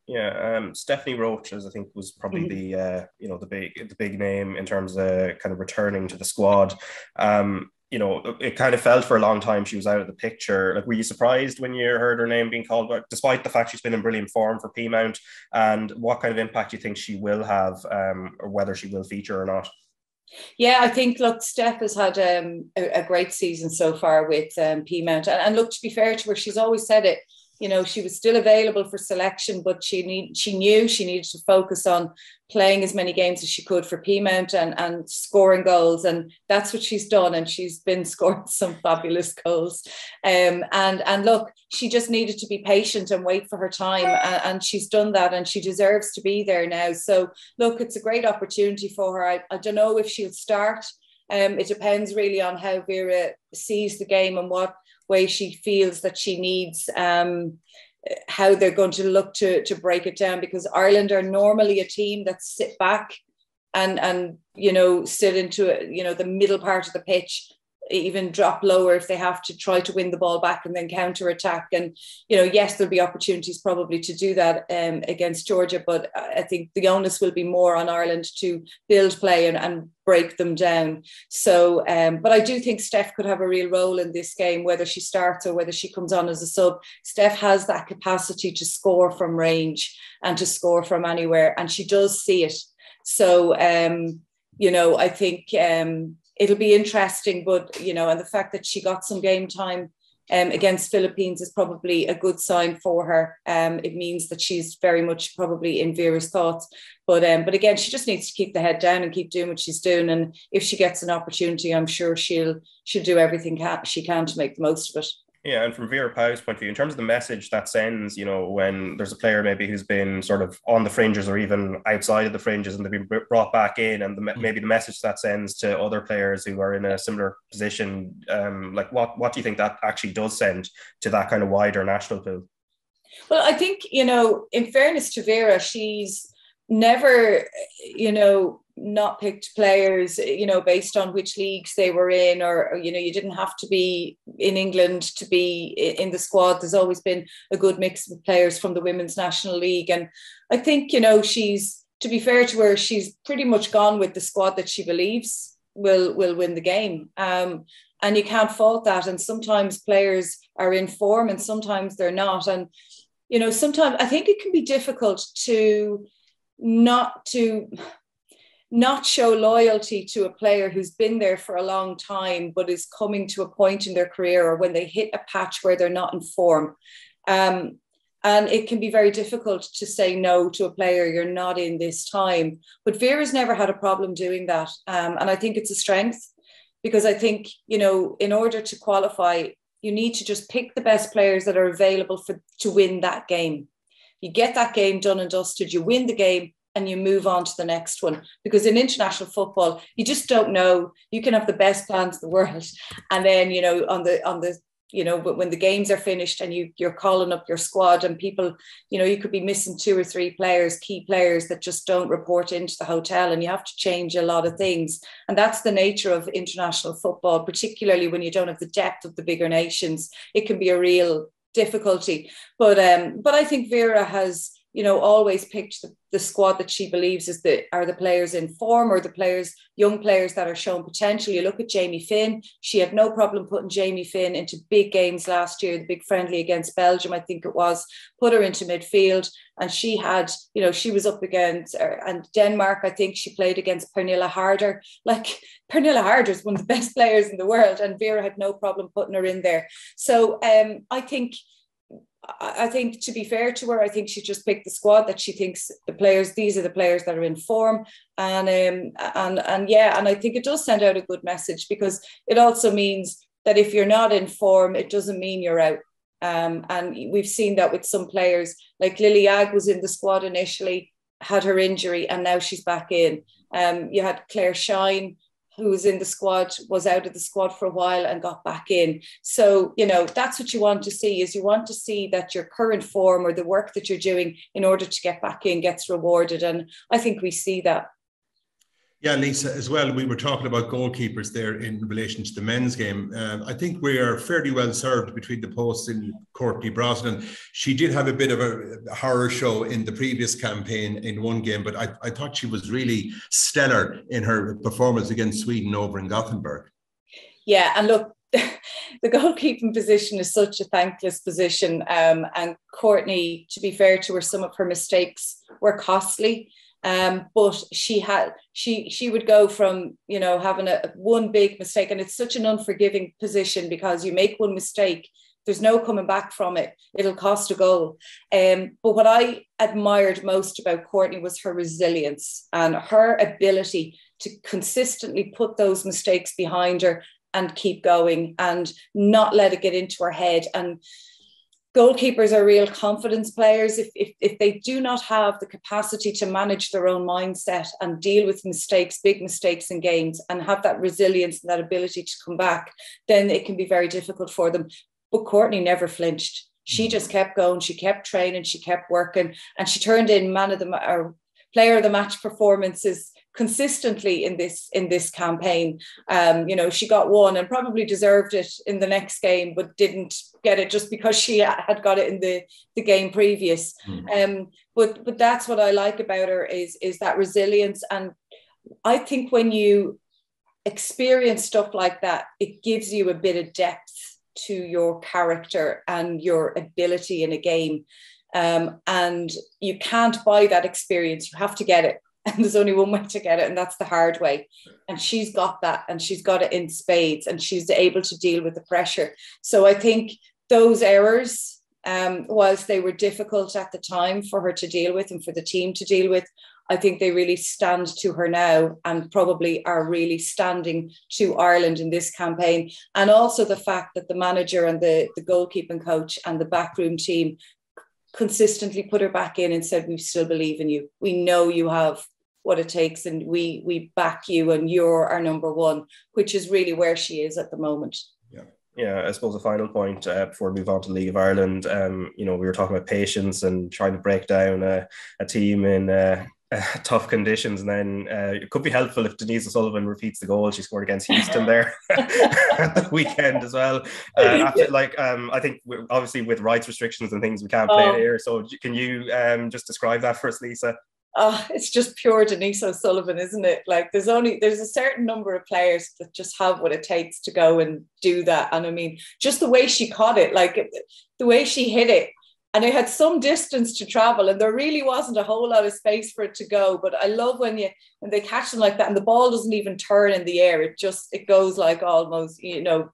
Yeah, um, Stephanie Roche, as I think, was probably mm-hmm. the uh, you know the big the big name in terms of kind of returning to the squad. Um, you know, it kind of felt for a long time she was out of the picture. Like, were you surprised when you heard her name being called, despite the fact she's been in brilliant form for Peamount? And what kind of impact do you think she will have, um, or whether she will feature or not? Yeah, I think look, Steph has had um, a, a, great season so far with um, Peamount, and, and look, to be fair to her, she's always said it you know she was still available for selection but she need she knew she needed to focus on playing as many games as she could for Peamount and and scoring goals and that's what she's done and she's been [LAUGHS] scoring some fabulous goals. Um and and look she just needed to be patient and wait for her time and, and she's done that and she deserves to be there now. So look it's a great opportunity for her. I, I don't know if she'll start. Um, it depends really on how Vera sees the game and what way she feels that she needs um, how they're going to look to to break it down because Ireland are normally a team that sit back and and you know sit into you know the middle part of the pitch even drop lower if they have to try to win the ball back and then counter attack. And you know, yes, there'll be opportunities probably to do that um, against Georgia, but I think the onus will be more on Ireland to build play and, and break them down. So, um, but I do think Steph could have a real role in this game, whether she starts or whether she comes on as a sub. Steph has that capacity to score from range and to score from anywhere, and she does see it. So, um, you know, I think um, it'll be interesting. But you know, and the fact that she got some game time um, against Philippines is probably a good sign for her. Um, it means that she's very much probably in Vera's thoughts. But um, but again, she just needs to keep the head down and keep doing what she's doing. And if she gets an opportunity, I'm sure she'll she'll do everything she can to make the most of it. Yeah, and from Vera Pauw's point of view, in terms of the message that sends, you know, when there's a player maybe who's been sort of on the fringes or even outside of the fringes and they've been brought back in, and the, mm. maybe the message that sends to other players who are in a similar position, um, like what what do you think that actually does send to that kind of wider national pool? Well, I think you know, in fairness to Vera, she's never, you know, not picked players, you know, based on which leagues they were in, or, you know, you didn't have to be in England to be in the squad. There's always been a good mix of players from the Women's National League. And I think, you know, she's, to be fair to her, she's pretty much gone with the squad that she believes will will win the game. Um, and you can't fault that. And sometimes players are in form and sometimes they're not. And, you know, sometimes I think it can be difficult to not to not show loyalty to a player who's been there for a long time but is coming to a point in their career or when they hit a patch where they're not in form. Um, and it can be very difficult to say no to a player you're not in this time. But Vera's never had a problem doing that. Um, and I think it's a strength because I think, you know, in order to qualify, you need to just pick the best players that are available for to win that game. You get that game done and dusted, you win the game, and you move on to the next one. Because in international football, you just don't know. You can have the best plans in the world, and then you know on the on the you know when the games are finished and you you're calling up your squad and people you know you could be missing two or three players key players that just don't report into the hotel and you have to change a lot of things and that's the nature of international football particularly when you don't have the depth of the bigger nations it can be a real difficulty but um but i think vera has you know, always picked the, the squad that she believes is the are the players in form or the players, young players that are showing potential. You look at Jamie Finn; she had no problem putting Jamie Finn into big games last year, the big friendly against Belgium, I think it was. Put her into midfield, and she had, you know, she was up against er, and Denmark. I think she played against Pernille Harder. Like [LAUGHS] Pernille Harder is one of the best [LAUGHS] players in the world, and Vera had no problem putting her in there. So um, I think I think to be fair to her, I think she just picked the squad that she thinks the players, these are the players that are in form. And um, and and yeah, and I think it does send out a good message because it also means that if you're not in form, it doesn't mean you're out. Um, and we've seen that with some players, like Lily Agg was in the squad initially, had her injury, and now she's back in. Um, you had Claire Shine, who was in the squad was out of the squad for a while and got back in. So you know that's what you want to see is you want to see that your current form or the work that you're doing in order to get back in gets rewarded. And i think we see that yeah, Lisa, as well, we were talking about goalkeepers there in relation to the men's game. Uh, I think we are fairly well served between the posts in Courtney Brosnan. She did have a bit of a horror show in the previous campaign in one game, but I, I thought she was really stellar in her performance against Sweden over in Gothenburg. Yeah, and look, [LAUGHS] the goalkeeping position is such a thankless position. Um, and Courtney, to be fair to her, some of her mistakes were costly. Um, but she had she she would go from you know having a one big mistake, and it's such an unforgiving position because you make one mistake, there's no coming back from it. It'll cost a goal. Um, but what I admired most about Courtney was her resilience and her ability to consistently put those mistakes behind her and keep going and not let it get into her head and goalkeepers are real confidence players. If, if, if they do not have the capacity to manage their own mindset and deal with mistakes big mistakes in games and have that resilience and that ability to come back then it can be very difficult for them. But courtney never flinched. She mm. just kept going. She kept training. She kept working. And she turned in man of the or player of the match performances consistently in this in this campaign. Um, you know, she got one and probably deserved it in the next game, but didn't get it just because she had got it in the the game previous. Mm. Um, but but that's what I like about her is is that resilience, and I think when you experience stuff like that, it gives you a bit of depth to your character and your ability in a game. Um, and you can't buy that experience. You have to get it. [LAUGHS] And there's only one way to get it, and that's the hard way. And she's got that, and she's got it in spades, and she's able to deal with the pressure. So I think those errors, um, whilst they were difficult at the time for her to deal with and for the team to deal with, I think they really stand to her now and probably are really standing to Ireland in this campaign. And also the fact that the manager and the, the goalkeeping coach and the backroom team consistently put her back in and said, We still believe in you. We know you have what it takes and we we back you and you're our number one, which is really where she is at the moment. Yeah. Yeah, I suppose a final point uh, before we move on to League of Ireland. Um, you know, we were talking about patience and trying to break down a, a team in uh, [LAUGHS] tough conditions. And then uh, it could be helpful if Denise O'Sullivan repeats the goal she scored against Houston there [LAUGHS] at the weekend as well. Uh, after, like, um, I think obviously with rights restrictions and things, we can't play oh. it here. So can you um, just describe that for us, Lisa? Oh, it's just pure Denise O'Sullivan, isn't it? Like there's only there's a certain number of players that just have what it takes to go and do that. And I mean, just the way she caught it, like the way she hit it, and it had some distance to travel and there really wasn't a whole lot of space for it to go but i love when you when they catch them like that and the ball doesn't even turn in the air it just it goes like almost you know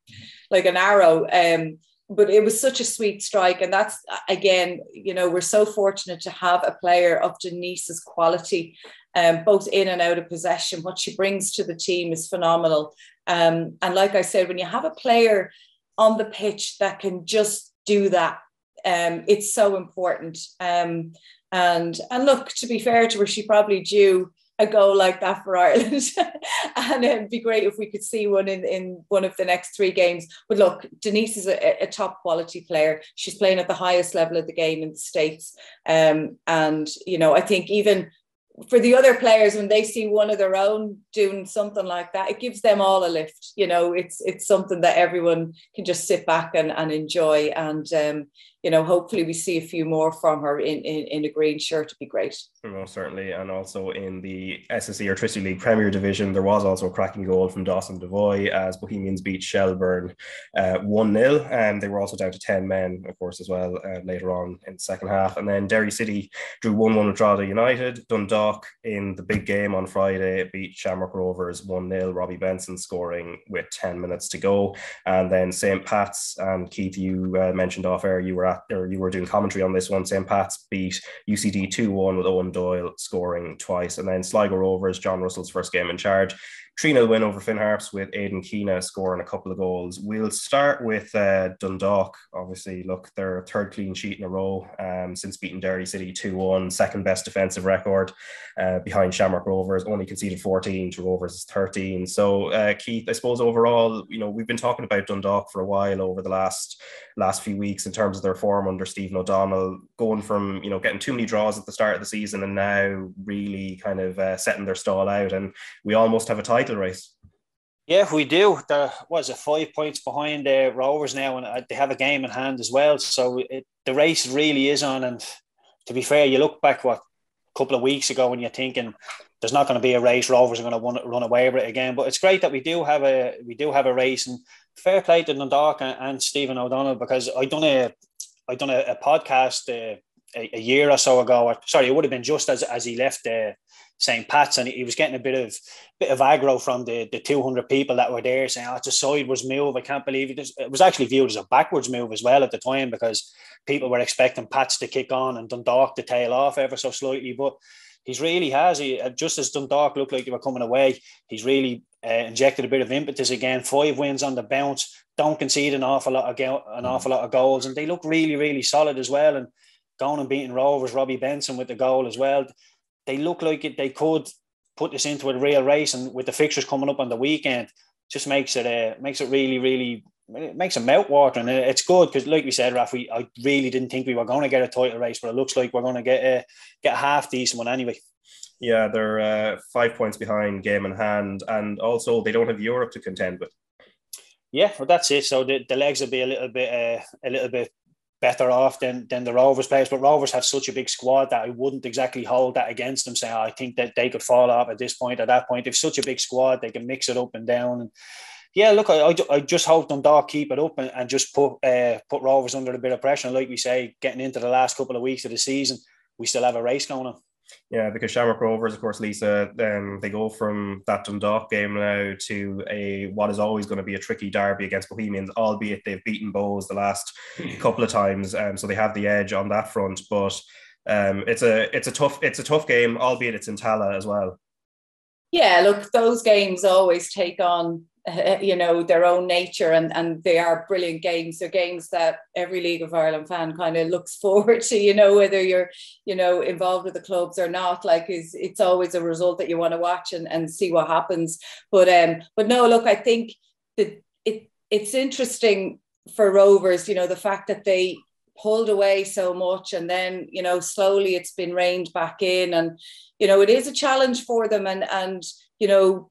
like an arrow um but it was such a sweet strike. And that's again you know we're so fortunate to have a player of denise's quality um, both in and out of possession. What she brings to the team is phenomenal. Um, and like i said when you have a player on the pitch that can just do that um, it's so important. Um, and and look, to be fair to her, she probably due a goal like that for Ireland. [LAUGHS] and it'd be great if we could see one in, in one of the next three games. But look, Denise is a, a top quality player. She's playing at the highest level of the game in the States. Um, and, you know, I think even for the other players when they see one of their own doing something like that it gives them all a lift you know it's it's something that everyone can just sit back and, and enjoy and um, you know, hopefully we see a few more from her in, in, in a green shirt to be great. Most certainly. And also in the SSE Airtricity League Premier Division, there was also a cracking goal from Dawson Devoy as Bohemians beat Shelbourne uh, 1 uh, 0. And they were also down to 10 men, of course, as well uh, later on in the second half. And then Derry City drew 1 1 with Drogheda United. Dundalk in the big game on Friday beat Shamrock Rovers 1 0. Robbie Benson scoring with 10 minutes to go. And then St. Pat's and Keith, you uh, mentioned off air, you were at, or you were doing commentary on this one. St. Pat's beat UCD 2 1 with Eoin Doyle scoring twice. And then Sligo Rovers, John Russell's first game in charge, 3 0 win over Finn Harps with Aidan Keena scoring a couple of goals. We'll start with uh, Dundalk. Obviously, look, their third clean sheet in a row um, since beating Derry City 2 1, second best defensive record uh, behind Shamrock Rovers, only conceded 14 to Rovers 13. So, uh, Keith, I suppose overall, you know, we've been talking about Dundalk for a while over the last last few weeks in terms of their form under Stephen O'Donnell, going from, you know, getting too many draws at the start of the season and now really kind of uh, setting their stall out. And we almost have a title title race. Yeah, we do. There was it five points behind the uh, Rovers now, and uh, they have a game in hand as well. So it, the race really is on. And to be fair, you look back what a couple of weeks ago when you're thinking there's not going to be a race. Rovers are going to run, away with it again. But it's great that we do have a we do have a race, and fair play to Dundalk and, and Stephen O'Donnell because I done a I done a, a podcast uh, a, a, year or so ago. Sorry, it would have been just as as he left the. Uh, St. Pat's, and he was getting a bit of bit of aggro from the, the 200 people that were there, saying, "Oh, it's a sideways move. I can't believe it." It was actually viewed as a backwards move as well at the time because people were expecting Pats to kick on and Dundalk to tail off ever so slightly. But he's really has he just as Dundalk looked like they were coming away. He's really uh, injected a bit of impetus again. Five wins on the bounce. Don't concede an awful lot of go- an awful lot of goals, and they look really really solid as well. And going and beating Rovers, Robbie Benson with the goal as well they look like it, they could put this into a real race, and with the fixtures coming up on the weekend, just makes it uh, makes it really really it makes a mouth and It's good because, like we said, Raf, we, I really didn't think we were going to get a title race, but it looks like we're going to get a get a half decent one anyway. Yeah, they're uh, five points behind game in hand, and also they don't have Europe to contend with. Yeah, well, that's it. So the, the legs will be a little bit uh, a little bit better off than than the Rovers players. But Rovers have such a big squad that I wouldn't exactly hold that against them. Saying I think that they could fall off at this point, at that point. They've such a big squad, they can mix it up and down. And yeah, look, I, I, I just hope Dundalk keep it up and, and just put uh, put Rovers under a bit of pressure. And like we say, getting into the last couple of weeks of the season, we still have a race going on. Yeah, because Shamrock Rovers, of course, Lisa, um, they go from that Dundalk game now to a what is always going to be a tricky derby against Bohemians, albeit they've beaten Bohs the last [LAUGHS] couple of times, um, so they have the edge on that front. But um, it's a it's a tough it's a tough game, albeit it's in Tallaght as well. Yeah, look, those games always take on you know their own nature and and they are brilliant games. They're games that every league of ireland fan kind of looks [LAUGHS] forward to you know whether you're you know involved with the clubs or not. Like is it's always a result that you want to watch and, and see what happens. But um but no look i think that it it's interesting for rovers you know the fact that they pulled away so much and then you know slowly it's been reined back in. And you know it is a challenge for them and and you know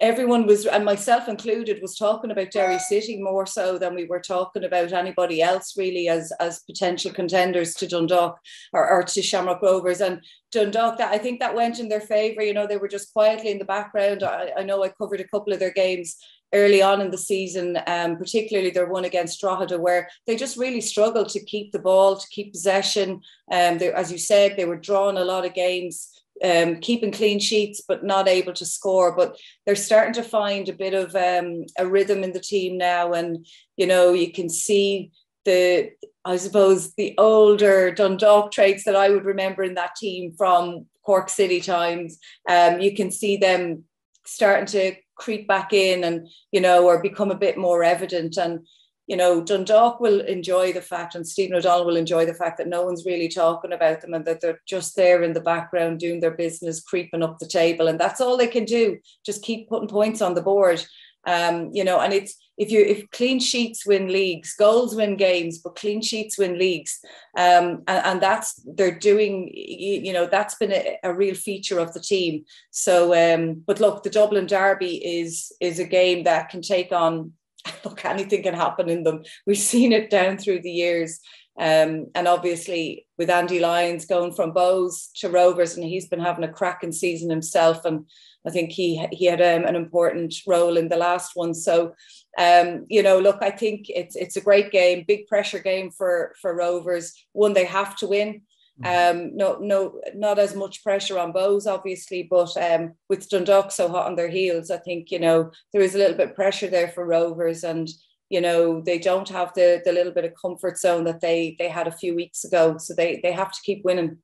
everyone was, and myself included, was talking about Derry City more so than we were talking about anybody else really as as potential contenders to Dundalk or, or to Shamrock Rovers. And Dundalk, that I think that went in their favour. You know, they were just quietly in the background. I, I know I covered a couple of their games early on in the season, um, particularly their one against Drogheda, where they just really struggled to keep the ball, to keep possession. Um, as you said, they were drawing a lot of games. Um, keeping clean sheets but not able to score. But they're starting to find a bit of um, a rhythm in the team now, and you know you can see the I suppose the older Dundalk traits that I would remember in that team from Cork City times. Um, you can see them starting to creep back in and, you know, or become a bit more evident. And, you know, Dundalk will enjoy the fact, and Stephen O'Donnell will enjoy the fact that no one's really talking about them and that they're just there in the background doing their business, creeping up the table. And that's all they can do, just keep putting points on the board. Um, you know, and it's if you if clean sheets win leagues, goals win games, but clean sheets win leagues, um, and, and that's they're doing. You, know, that's been a, a, real feature of the team. So, um, but look, the Dublin Derby is is a game that can take on. [LAUGHS] Look, anything can happen in them. We've seen it down through the years. Um, and obviously, with Andy Lyons going from Bohs to Rovers, and he's been having a cracking season himself. And I think he he had um, an important role in the last one. So, um, you know, look, I think it's it's a great game, big pressure game for for Rovers. One they have to win. Mm-hmm. Um, no, no, not as much pressure on Bohs, obviously, but um, with Dundalk so hot on their heels, I think you know there is a little bit pressure there for Rovers, and you know they don't have the the little bit of comfort zone that they they had a few weeks ago, so they they have to keep winning.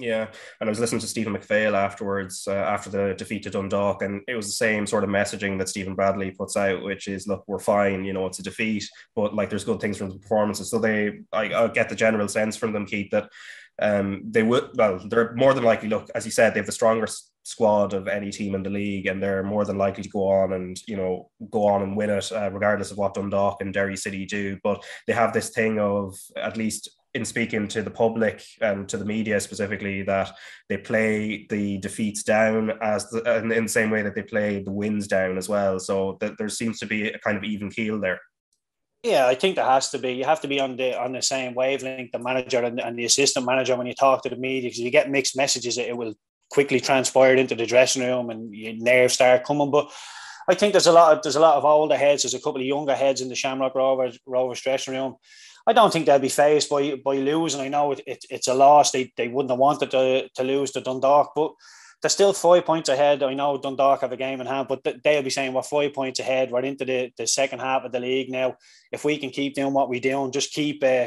Yeah, and I was listening to Stephen McPhail afterwards uh, after the defeat to Dundalk, and it was the same sort of messaging that Stephen Bradley puts out, which is, look, we're fine, you know, it's a defeat, but like there's good things from the performances. So they, I, I get the general sense from them, Keith, that um, they would, well, they're more than likely, look, as you said, they have the strongest squad of any team in the league, and they're more than likely to go on and you know go on and win it, uh, regardless of what Dundalk and Derry City do. But they have this thing of at least in speaking to the public and to the media specifically that they play the defeats down as the, in the same way that they play the wins down as well. So that there seems to be a kind of even keel there. Yeah, I think there has to be. You have to be on the on the same wavelength, the manager and, and the assistant manager when you talk to the media, because if you get mixed messages. It will quickly transpire into the dressing room, and your nerves start coming. But I think there's a lot of there's a lot of older heads. There's a couple of younger heads in the Shamrock Rovers Rovers dressing room I don't think they'll be faced by by losing. I know it, it, it's a loss. They, they wouldn't have wanted to, to lose to Dundalk, but they're still five points ahead. I know Dundalk have a game in hand, but they'll be saying we're five points ahead. We're into the, the second half of the league now. If we can keep doing what we're doing, just keep uh,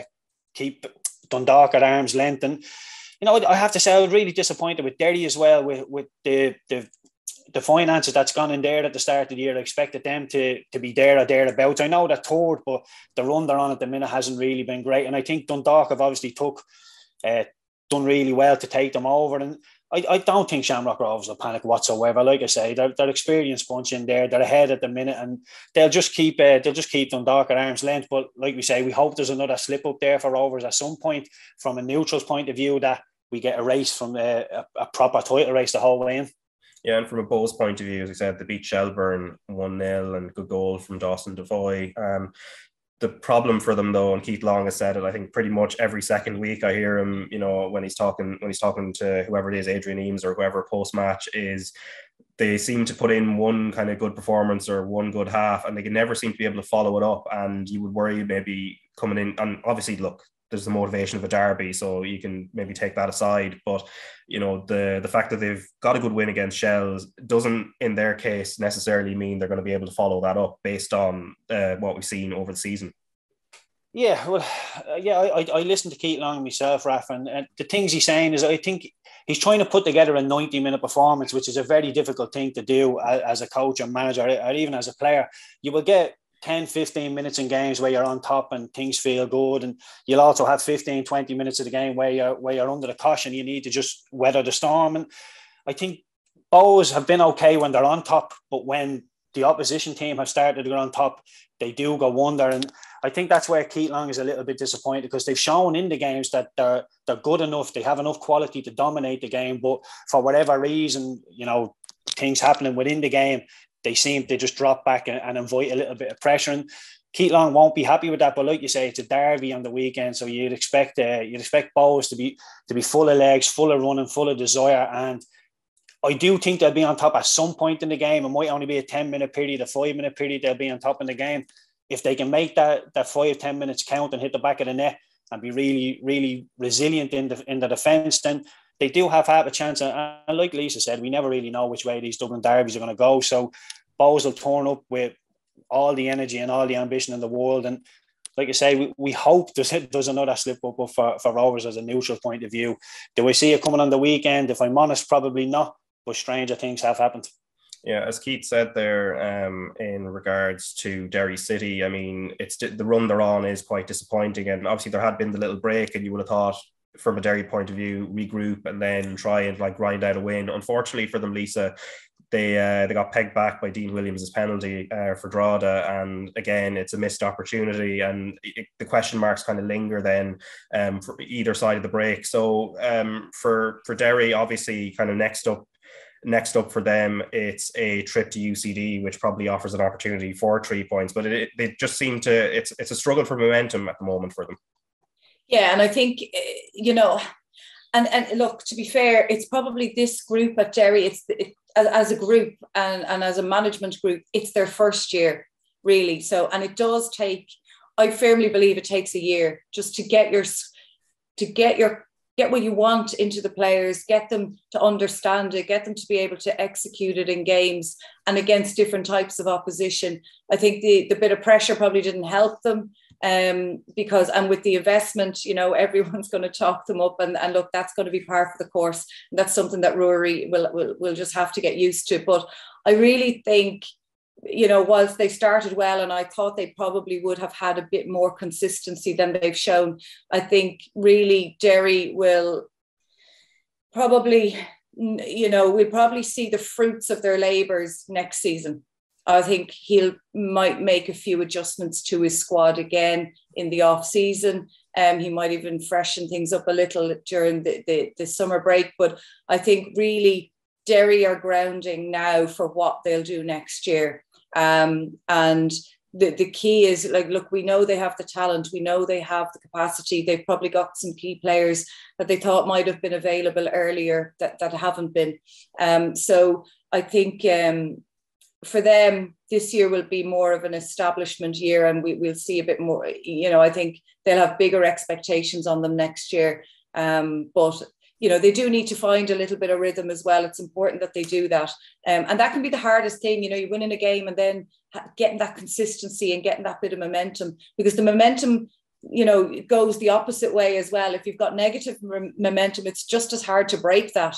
keep Dundalk at arm's length. And you know, I have to say I was really disappointed with Derry as well with with the the the finances that's gone in there at the start of the year, I expected them to, to be there or thereabouts. I know they're third, but the run they're on at the minute hasn't really been great. And I think Dundalk have obviously took uh, done really well to take them over. And I, I don't think Shamrock Rovers will panic whatsoever. Like I say, they're, they're experienced bunch in there. They're ahead at the minute, and they'll just keep uh, they'll just keep Dundalk at arm's length. But like we say, we hope there's another slip up there for Rovers at some point from a neutral's point of view that we get a race from a, a, a proper title race the whole way in. Yeah, and from a Bohs point of view, as I said, they beat Shelbourne 1 0 and good goal from Dawson Devoy. Um, the problem for them though, and Keith Long has said it, I think pretty much every second week I hear him, you know, when he's talking when he's talking to whoever it is, Adrian Eames or whoever post match is they seem to put in one kind of good performance or one good half and they can never seem to be able to follow it up. And you would worry maybe coming in and obviously look, there's the motivation of a derby, so you can maybe take that aside. But you know, the the fact that they've got a good win against Shells doesn't, in their case, necessarily mean they're going to be able to follow that up based on uh, what we've seen over the season. Yeah, well, uh, [SIGHS] yeah, I, I listened to Keith Long myself, Raf, and, and the things he's saying is I think he's trying to put together a 90 minute performance, which is a very difficult thing to do as, as a coach or manager or even as a player. You will get 10, 15 minutes in games where you're on top and things feel good. And you'll also have 15, 20 minutes of the game where you're, where you're under the caution. You need to just weather the storm. And I think Bohs have been okay when they're on top, but when the opposition team have started to go on top, they do go under. And I think that's where Keith Long is a little bit disappointed because they've shown in the games that they're they're good enough, they have enough quality to dominate the game, but for whatever reason, you know, things happening within the game, they seem to just drop back and, and invite a little bit of pressure. And Keith Long won't be happy with that. But like you say, it's a derby on the weekend, so you'd expect uh, you'd expect Bohs to be to be full of legs, full of running, full of desire. And I do think they'll be on top at some point in the game. It might only be a 10 minute period, a five minute period, they'll be on top in the game. If they can make that, that five, 10 minutes count and hit the back of the net and be really, really resilient in the, in the defence, then they do have half a chance. And like Lisa said, we never really know which way these Dublin derbies are going to go. So Bohs will turn up with all the energy and all the ambition in the world. And like I say, we, we hope there's, [LAUGHS] there's another slip up for, for Rovers as a neutral point of view. Do we see it coming on the weekend? If I'm honest, probably not. But stranger things have happened. Yeah, as Keith said there, um, in regards to Derry City, I mean, it's the run they're on is quite disappointing, and obviously there had been the little break, and you would have thought from a Derry point of view, regroup and then try and like grind out a win. Unfortunately for them, Lisa, they uh, they got pegged back by Dean Williams' penalty uh, for Drogheda, and again, it's a missed opportunity, and it, the question marks kind of linger then um, for either side of the break. So um, for for Derry, obviously, kind of next up. Next up for them, it's a trip to UCD, which probably offers an opportunity for three points. But it, it just seemed to it's it's a struggle for momentum at the moment for them. Yeah, and I think eh, you know, and and look, to be fair, it's probably this group at Derry. It's it, as, as a group and and as a management group, it's their first year really. So, and it does take. I firmly believe it takes a year just to get your to get your get what you want into the players, get them to understand it, get them to be able to execute it in games and against different types of opposition. I think the the bit of pressure probably didn't help them um, because and with the investment, you know, [LAUGHS] everyone's going to talk them up and, and look, that's going to be part of the course. And that's something that Rory will, will will just have to get used to. But I really think, you know, whilst they started well and I thought they probably would have had a bit more consistency than they've shown, I think really Derry will probably you know, we'll probably see the fruits of their labours next season. I think he'll might make a few adjustments to his squad again in the off season. Um, he might even freshen things up a little during the, the, the summer break. But I think really Derry are grounding now for what they'll do next year. Um, and the, the key is like, look, we know they have the talent, we know they have the capacity. They've probably got some key players that they thought might have been available earlier that, that haven't been. Um, so I think um, for them, this year will be more of an establishment year, and we, will see a bit more. You know, I think they'll have bigger expectations on them next year. Um, but you know, they do need to find a little bit of rhythm as well. It's important that they do that, um, and that can be the hardest thing. You know, you win in a game and then getting that consistency and getting that bit of momentum because the momentum you know goes the opposite way as well if you've got negative momentum it's just as hard to break that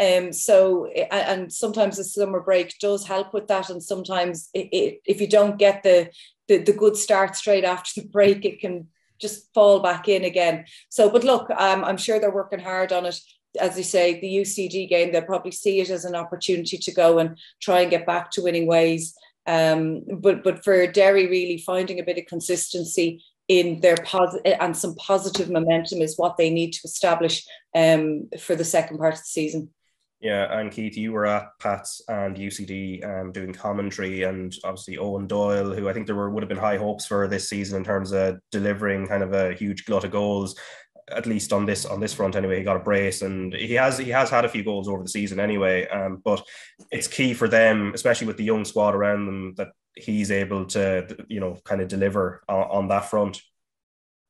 um, so, and sometimes the summer break does help with that. And sometimes it, it, if you don't get the, the, the good start straight after [LAUGHS] the break, it can just fall back in again. So, but look, um, I'm sure they're working hard on it. As you say, the UCD game, they'll probably see it as an opportunity to go and try and get back to winning ways. Um, but but for Derry, really finding a bit of consistency in their positive and some positive momentum is what they need to establish um, for the second part of the season. Yeah, and Keith, you were at Pats and UCD um, doing commentary, and obviously Eoin Doyle, who I think there were would have been high hopes for this season in terms of delivering kind of a huge glut of goals. At least on this on this front, anyway, he got a brace, and he has he has had a few goals over the season anyway. Um, but it's key for them, especially with the young squad around them, that he's able to you know kind of deliver on, on that front.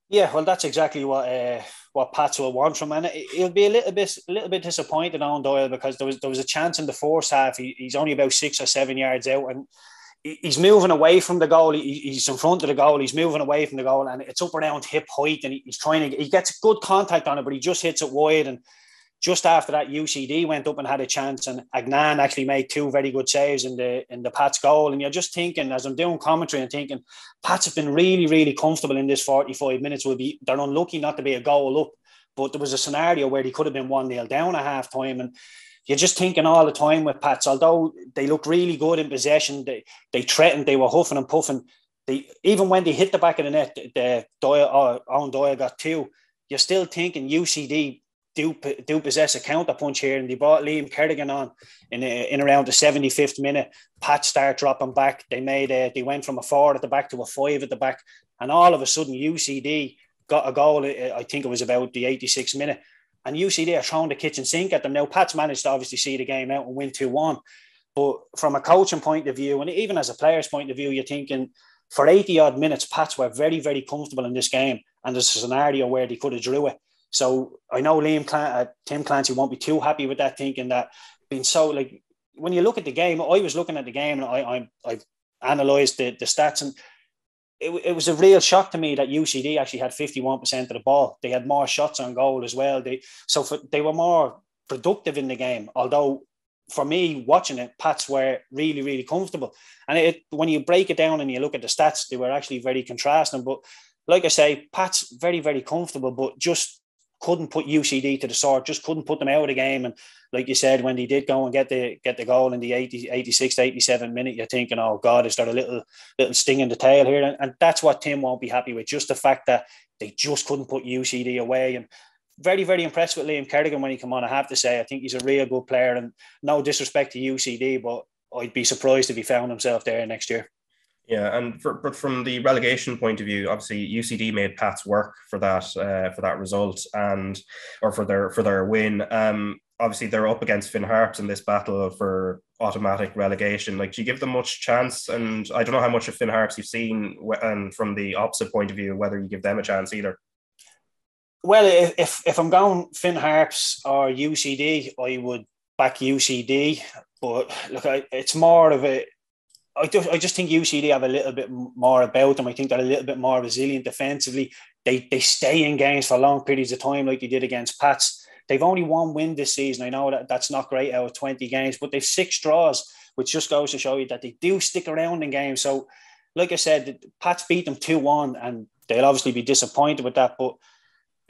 Yeah, well, that's exactly what uh, what Pats will want from him. And will be a little bit a little bit disappointed on Doyle because there was there was a chance in the first half. He, he's only about six or seven yards out, and he's moving away from the goal. He, he's in front of the goal. He's moving away from the goal, and it's up around hip height, and he's trying to. He gets good contact on it, but he just hits it wide and just after that, UCD went up and had a chance, and Anang actually made two very good saves in the in the Pats goal. And you're just thinking, as I'm doing commentary, and thinking, Pats have been really, really comfortable in this 45 minutes. Will be they're unlucky not to be a goal up, but there was a scenario where they could have been one nil down at half time, and you're just thinking all the time with Pats. Although they look really good in possession, they they threatened, they were huffing and puffing. They even when they hit the back of the net, the Doyle, Eoin Doyle got two. You're still thinking UCD do do possess a counter punch here, and they brought Liam Kerrigan on in in around the 75th minute. Pat start dropping back. They made a, they went from a four at the back to a five at the back, and all of a sudden UCD got a goal. I think it was about the 86th minute. and UCD are throwing the kitchen sink at them. Now, Pat's managed to obviously see the game out and win 2 1. But from a coaching point of view, and even as a player's point of view, you're thinking for 80 odd minutes, Pats were very, very comfortable in this game. And there's a scenario where they could have drew it. So I know Liam Clan- uh, Tim Clancy won't be too happy with that, thinking that being so like when you look at the game, I was looking at the game and I I, I analysed the, the stats and it, it was a real shock to me that UCD actually had 51% of the ball. They had more shots on goal as well. They so for, they were more productive in the game, although for me watching it, Pats were really, really comfortable. And it, when you break it down and you look at the stats, they were actually very contrasting. But like I say, Pat's very, very comfortable, but just couldn't put UCD to the sword, just couldn't put them out of the game. And like you said, when they did go and get the get the goal in the 80, 86 to 87 minute, you're thinking, oh God, is there a little little sting in the tail here? And, and that's what Tim won't be happy with, just the fact that they just couldn't put UCD away. And very, very impressed with Liam Kerrigan when he come on. I have to say, I think he's a real good player. And no disrespect to UCD, but I'd be surprised if he found himself there next year. Yeah, and for, but from the relegation point of view, obviously UCD made Pats work for that uh, for that result and or for their for their win. Um, obviously they're up against Finn Harps in this battle for automatic relegation. Like, do you give them much chance? And I don't know how much of Finn Harps you've seen, and from the opposite point of view, whether you give them a chance either. Well, if, if I'm going Finn Harps or UCD, I would back UCD. But look, I, it's more of a. I just, I just think UCD have a little bit more about them. I think they're a little bit more resilient defensively. They they stay in games for long periods of time, like they did against Pats. They've only won one win this season. I know that that's not great out of 20 games, but they've six draws, which just goes to show you that they do stick around in games. So, like I said, Pats beat them 2 1, and they'll obviously be disappointed with that. But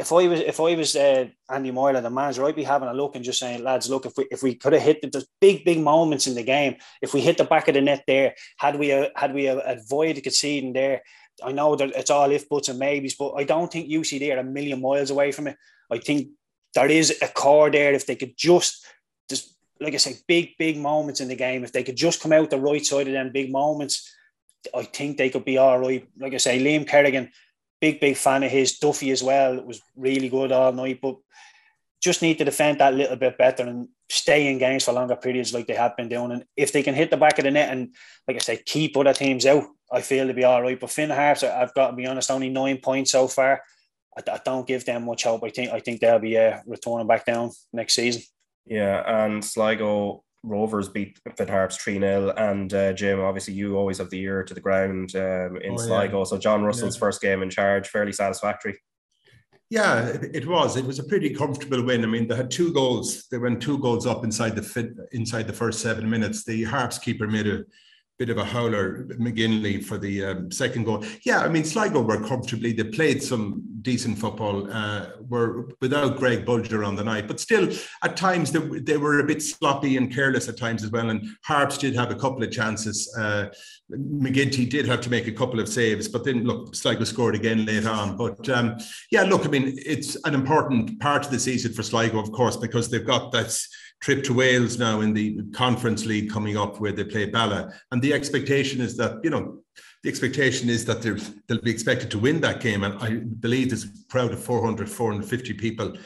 if I was if I was uh, Andy Moylan, the manager, I'd be having a look and just saying, lads, look, if we if we could have hit the, the big big moments in the game, if we hit the back of the net there, had we uh, had we uh, avoided conceding there, I know that it's all if buts and maybes, but I don't think UCD are a million miles away from it. I think there is a core there if they could just just like I say, big big moments in the game. If they could just come out the right side of them big moments, I think they could be all right. Like I say, Liam Kerrigan big, big fan of his. Duffy as well it was really good all night, but just need to defend that little bit better and stay in games for longer periods like they have been doing. And if they can hit the back of the net and, like I say, keep other teams out, I feel they'll be all right. But Finn Harps, I've got to be honest, only nine points so far. I, I don't give them much hope. I think I think they'll be uh, returning back down next season. Yeah, and Sligo Rovers beat Finn Harps 3 0. And uh, Jim, obviously, you always have the ear to the ground um, in oh, Sligo. Yeah. So, John Russell's yeah. first game in charge, fairly satisfactory. Yeah, it, was. It was a pretty comfortable win. I mean, they had two goals. They went two goals up inside the inside the first seven minutes. The Harps keeper made a bit of a howler, McGinley, for the um, second goal. Yeah, I mean, Sligo were comfortably, they played some decent football, uh, were without Greg Bulger on the night, but still, at times, they, they were a bit sloppy and careless at times as well. And Harps did have a couple of chances. Uh, McGinty did have to make a couple of saves, but then look, Sligo scored again later on. But um, yeah, look, I mean, it's an important part of the season for Sligo, of course, because they've got that trip to Wales now in the Conference League coming up where they play Bala. And the expectation is that, you know, the expectation is that they'll be expected to win that game. And I believe there's a crowd of 400, 450 people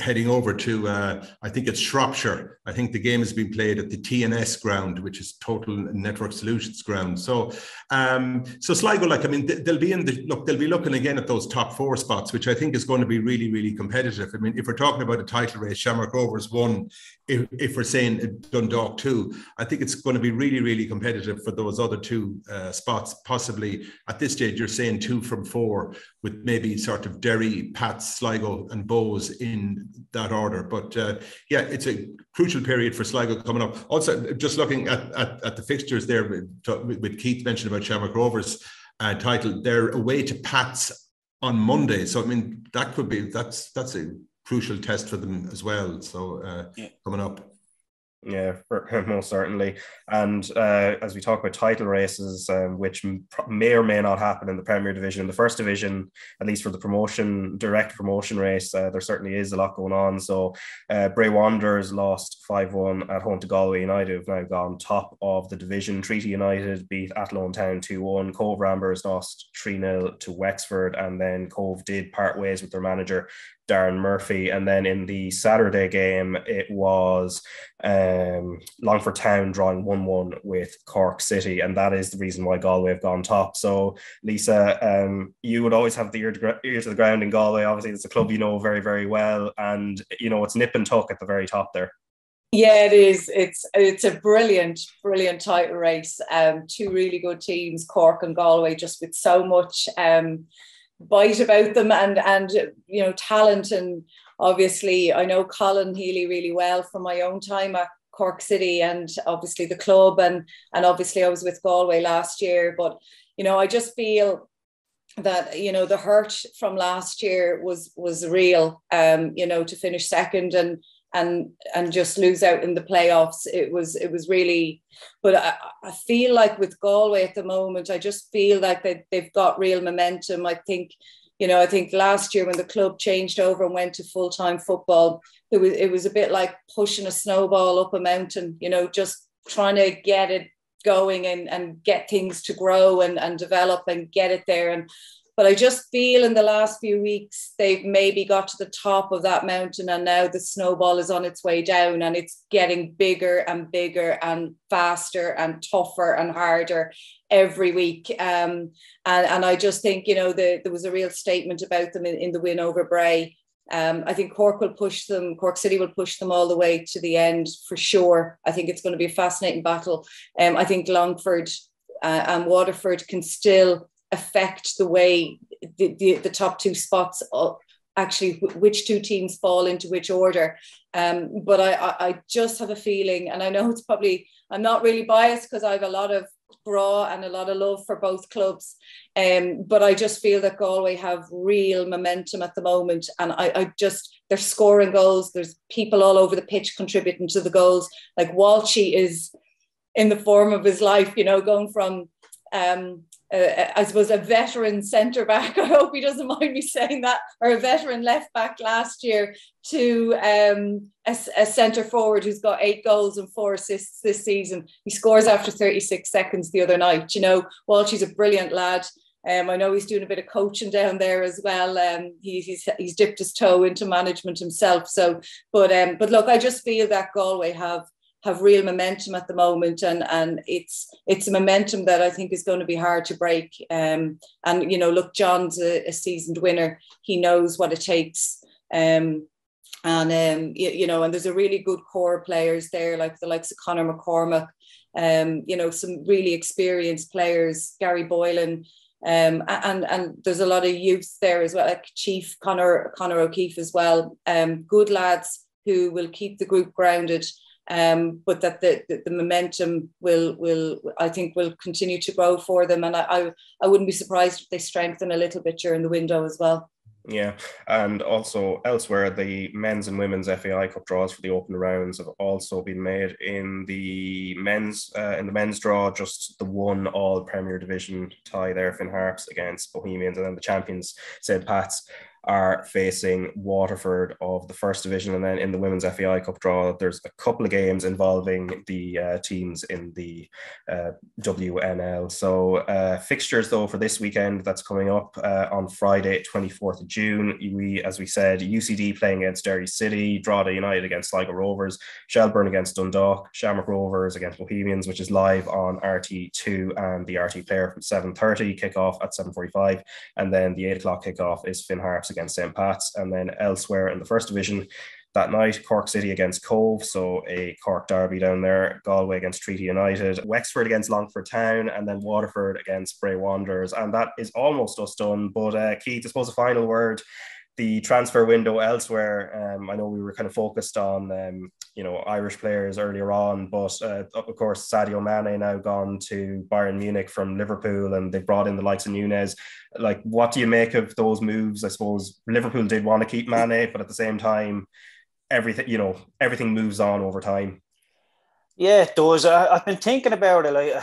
heading over to, uh, I think it's Shropshire. I think the game has been played at the TNS ground, which is Total Network Solutions ground. So, um, so Sligo, like, I mean, they'll be in the look, they'll be looking again at those top four spots, which I think is going to be really, really competitive. I mean, if we're talking about a title race, Shamrock Rovers won. If, if we're saying Dundalk two, I think it's going to be really, really competitive for those other two uh, spots. Possibly at this stage, you're saying two from four, with maybe sort of Derry, Pats, Sligo, and Bohs in that order. But uh, yeah, it's a crucial period for Sligo coming up. Also, just looking at, at, at the fixtures there, with, with, Keith mentioned about Shamrock Rovers uh, title, they're away to Pats on Monday. So I mean, that could be that's that's a crucial test for them as well. So uh, yeah. coming up. Yeah, for, [LAUGHS] most certainly. And uh, as we talk about title races, um, which may or may not happen in the Premier Division, in the First Division, at least for the promotion, direct promotion race, uh, there certainly is a lot going on. So, uh, Bray Wanderers lost 5 1 at home to Galway United, who've now gone top of the division. Treaty United beat Athlone Town 2 1. Cobh Ramblers lost 3 0 to Wexford, and then Cobh did part ways with their manager Darren Murphy. And then in the Saturday game, it was um, Longford Town drawing 1 1 with Cork City. And that is the reason why Galway have gone top. So, Lisa, um, you would always have the ear to, ear to the ground in Galway. Obviously, it's a club you know very, very well. And, you know, it's nip and tuck at the very top there. Yeah, it is. It's it's a brilliant, brilliant title race. Um, two really good teams, Cork and Galway, just with so much um, bite about them and and you know talent. And obviously I know Colin Healy really well from my own time at Cork City and obviously the club. And and obviously I was with Galway last year. But you know I just feel that you know the hurt from last year was was real um you know to finish second. And and and just lose out in the playoffs. It was it was really but I, I feel like with Galway at the moment I just feel like they, they've got real momentum. I think you know I think last year when the club changed over and went to full-time football it was it was a bit like pushing a snowball up a mountain you know just trying to get it going and and get things to grow and and develop and get it there. And but I just feel in the last few weeks they've maybe got to the top of that mountain and now the snowball is on its way down and it's getting bigger and bigger and faster and tougher and harder every week. Um, and, and I just think, you know, the, there was a real statement about them in, in the win over Bray. Um, I think Cork will push them, Cork City will push them all the way to the end for sure. I think it's going to be a fascinating battle. Um, I think Longford uh, and Waterford can still affect the way the, the, the top two spots actually which two teams fall into which order. Um, but I, I just have a feeling, and I know it's probably, I'm not really biased because I have a lot of bra and a lot of love for both clubs. Um, but I just feel that Galway have real momentum at the moment. And I, I just, they're scoring goals. There's people all over the pitch contributing to the goals. Like Walshy is in the form of his life, you know, going from um, uh, I suppose, a veteran centre back. [LAUGHS] I hope he doesn't mind me saying that, or a veteran left back last year to um, a, a centre forward who's got eight goals and four assists this season. He scores after 36 seconds the other night. You know, Walshy's a brilliant lad. Um, I know he's doing a bit of coaching down there as well. Um, he, he's he's dipped his toe into management himself. So, but um, but look, I just feel that Galway have have real momentum at the moment and and it's it's a momentum that I think is going to be hard to break. Um, and you know look John's a, a, seasoned winner. He knows what it takes. Um, and um, you, you, know and there's a really good core players there like the likes of Conor McCormack um, you know some really experienced players Gary Boylan um, and and there's a lot of youth there as well like Chief Connor Connor O'Keefe as well. Um, good lads who will keep the group grounded um, but that the, the, the, momentum will will I think will continue to grow for them, and I, I, I wouldn't be surprised if they strengthen a little bit during the window as well. Yeah, and also elsewhere, the men's and women's FAI Cup draws for the open rounds have also been made in the men's uh, in the men's draw. Just the one All Premier Division tie there, Finn Harps against Bohemians, and then the champions St Pat's are facing Waterford of the first division. And then in the Women's FAI Cup draw, there's a couple of games involving the uh, teams in the uh, WNL. So, uh, fixtures though for this weekend that's coming up uh, on Friday, 24th of June. We, as we said, UCD playing against Derry City, Drogheda United against Sligo Rovers, Shelbourne against Dundalk, Shamrock Rovers against Bohemians, which is live on RTÉ2 and the RTÉ player from 7.30, kickoff at 7.45. And then the 8 o'clock kickoff is Finn Harps against St. Pat's. And then elsewhere in the first division that night, Cork City against Cobh, so a Cork derby down there, Galway against Treaty United, Wexford against Longford Town, and then Waterford against Bray Wanderers. And that is almost us done. But uh, Keith, I suppose a final word the transfer window elsewhere. Um, I know we were kind of focused on um, you know Irish players earlier on, but uh, of course Sadio Mane now gone to Bayern Munich from Liverpool, and they've brought in the likes of Nunez. Like, what do you make of those moves? I suppose Liverpool did want to keep Mane, but at the same time, everything you know everything moves on over time. Yeah, it does. I, have been thinking about it. Like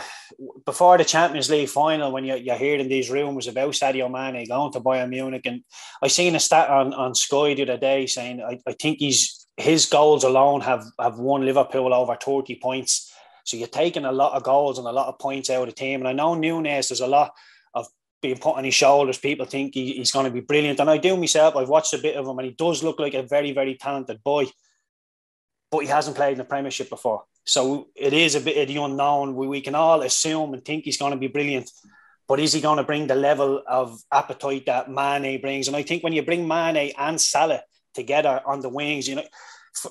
before the Champions League final, when you're, you're hearing these rumours about Sadio Mane going to Bayern Munich, and I seen a stat on, on Sky the other day saying I, I think he's his goals alone have have won Liverpool over 30 points. So you're taking a lot of goals and a lot of points out of the team. And I know Nunez, there's a lot of being put on his shoulders. People think he, he's going to be brilliant, and I do myself. I've watched a bit of him, and he does look like a very, very talented boy. But he hasn't played in the Premiership before, so it is a bit of the unknown. We, we can all assume and think he's going to be brilliant, but is he going to bring the level of appetite that Mane brings? And I think when you bring Mane and Salah together on the wings, you know,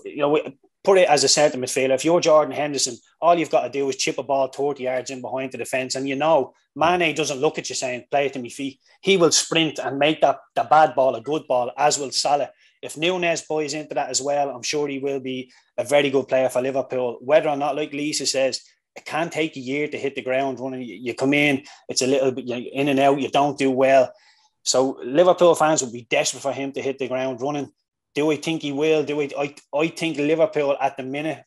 you know, put it as a centre midfielder. If you're Jordan Henderson, all you've got to do is chip a ball 30 yards in behind the defence. And you know, Mane doesn't look at you saying, play it to me feet. He will sprint and make that the bad ball a good ball, as will Salah. If Nunez buys into that as well, I'm sure he will be a very good player for Liverpool. Whether or not, like Lisa says, it can take a year to hit the ground running. You come in, it's a little bit in and out, you don't do well. So Liverpool fans would be desperate for him to hit the ground running. Do I think he will? Do I? I, I think Liverpool at the minute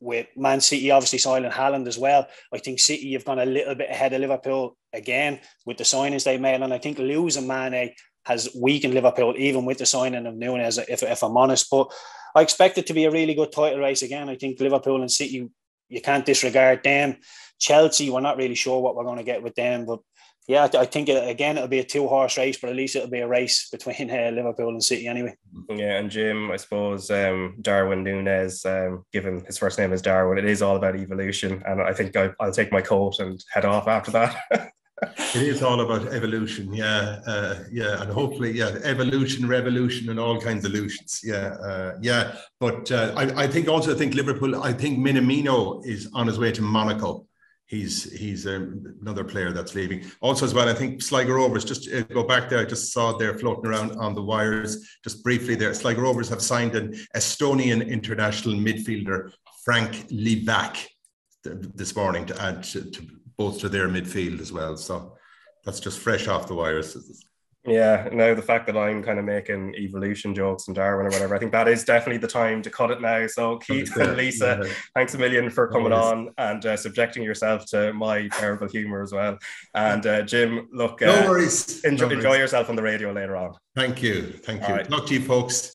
with Man City obviously signing Haaland as well. I think City have gone a little bit ahead of Liverpool again with the signings they made, and I think losing Mane has weakened Liverpool even with the signing of Nunez. If, if I'm honest, but I expect it to be a really good title race again. I think Liverpool and City you can't disregard them. Chelsea, we're not really sure what we're going to get with them, but yeah, I think it, again it'll be a two horse race, but at least it'll be a race between uh, Liverpool and City anyway. Yeah, and Jim, I suppose um, Darwin Nunez, um, given his first name is Darwin, it is all about evolution, and I think I, will take my coat and head off after that. [LAUGHS] it is all about evolution, yeah, uh, yeah, and hopefully, yeah, evolution, revolution, and all kinds of illusions, yeah, uh, yeah. But uh, I, I think also I think Liverpool, I think Minamino is on his way to Monaco he's he's um, another player that's leaving. Also, as well, I think Sligo Rovers. Just uh, go back there. I just saw there floating around on the wires. Just briefly, there, Sligo Rovers have signed an Estonian international midfielder Frank Liivak this morning to add to, to both to their midfield as well. So that's just fresh off the wires. Yeah, now the fact that I'm kind of making evolution jokes and Darwin or whatever, I think that is definitely the time to cut it now. So, Keith and [LAUGHS] Lisa, yeah. thanks a million for coming on and uh, subjecting yourself to my terrible humor as well. And uh, Jim, look, no uh, worries. Enjoy, no enjoy yourself on the radio later on. Thank you. Thank you. Right. Talk to you, folks.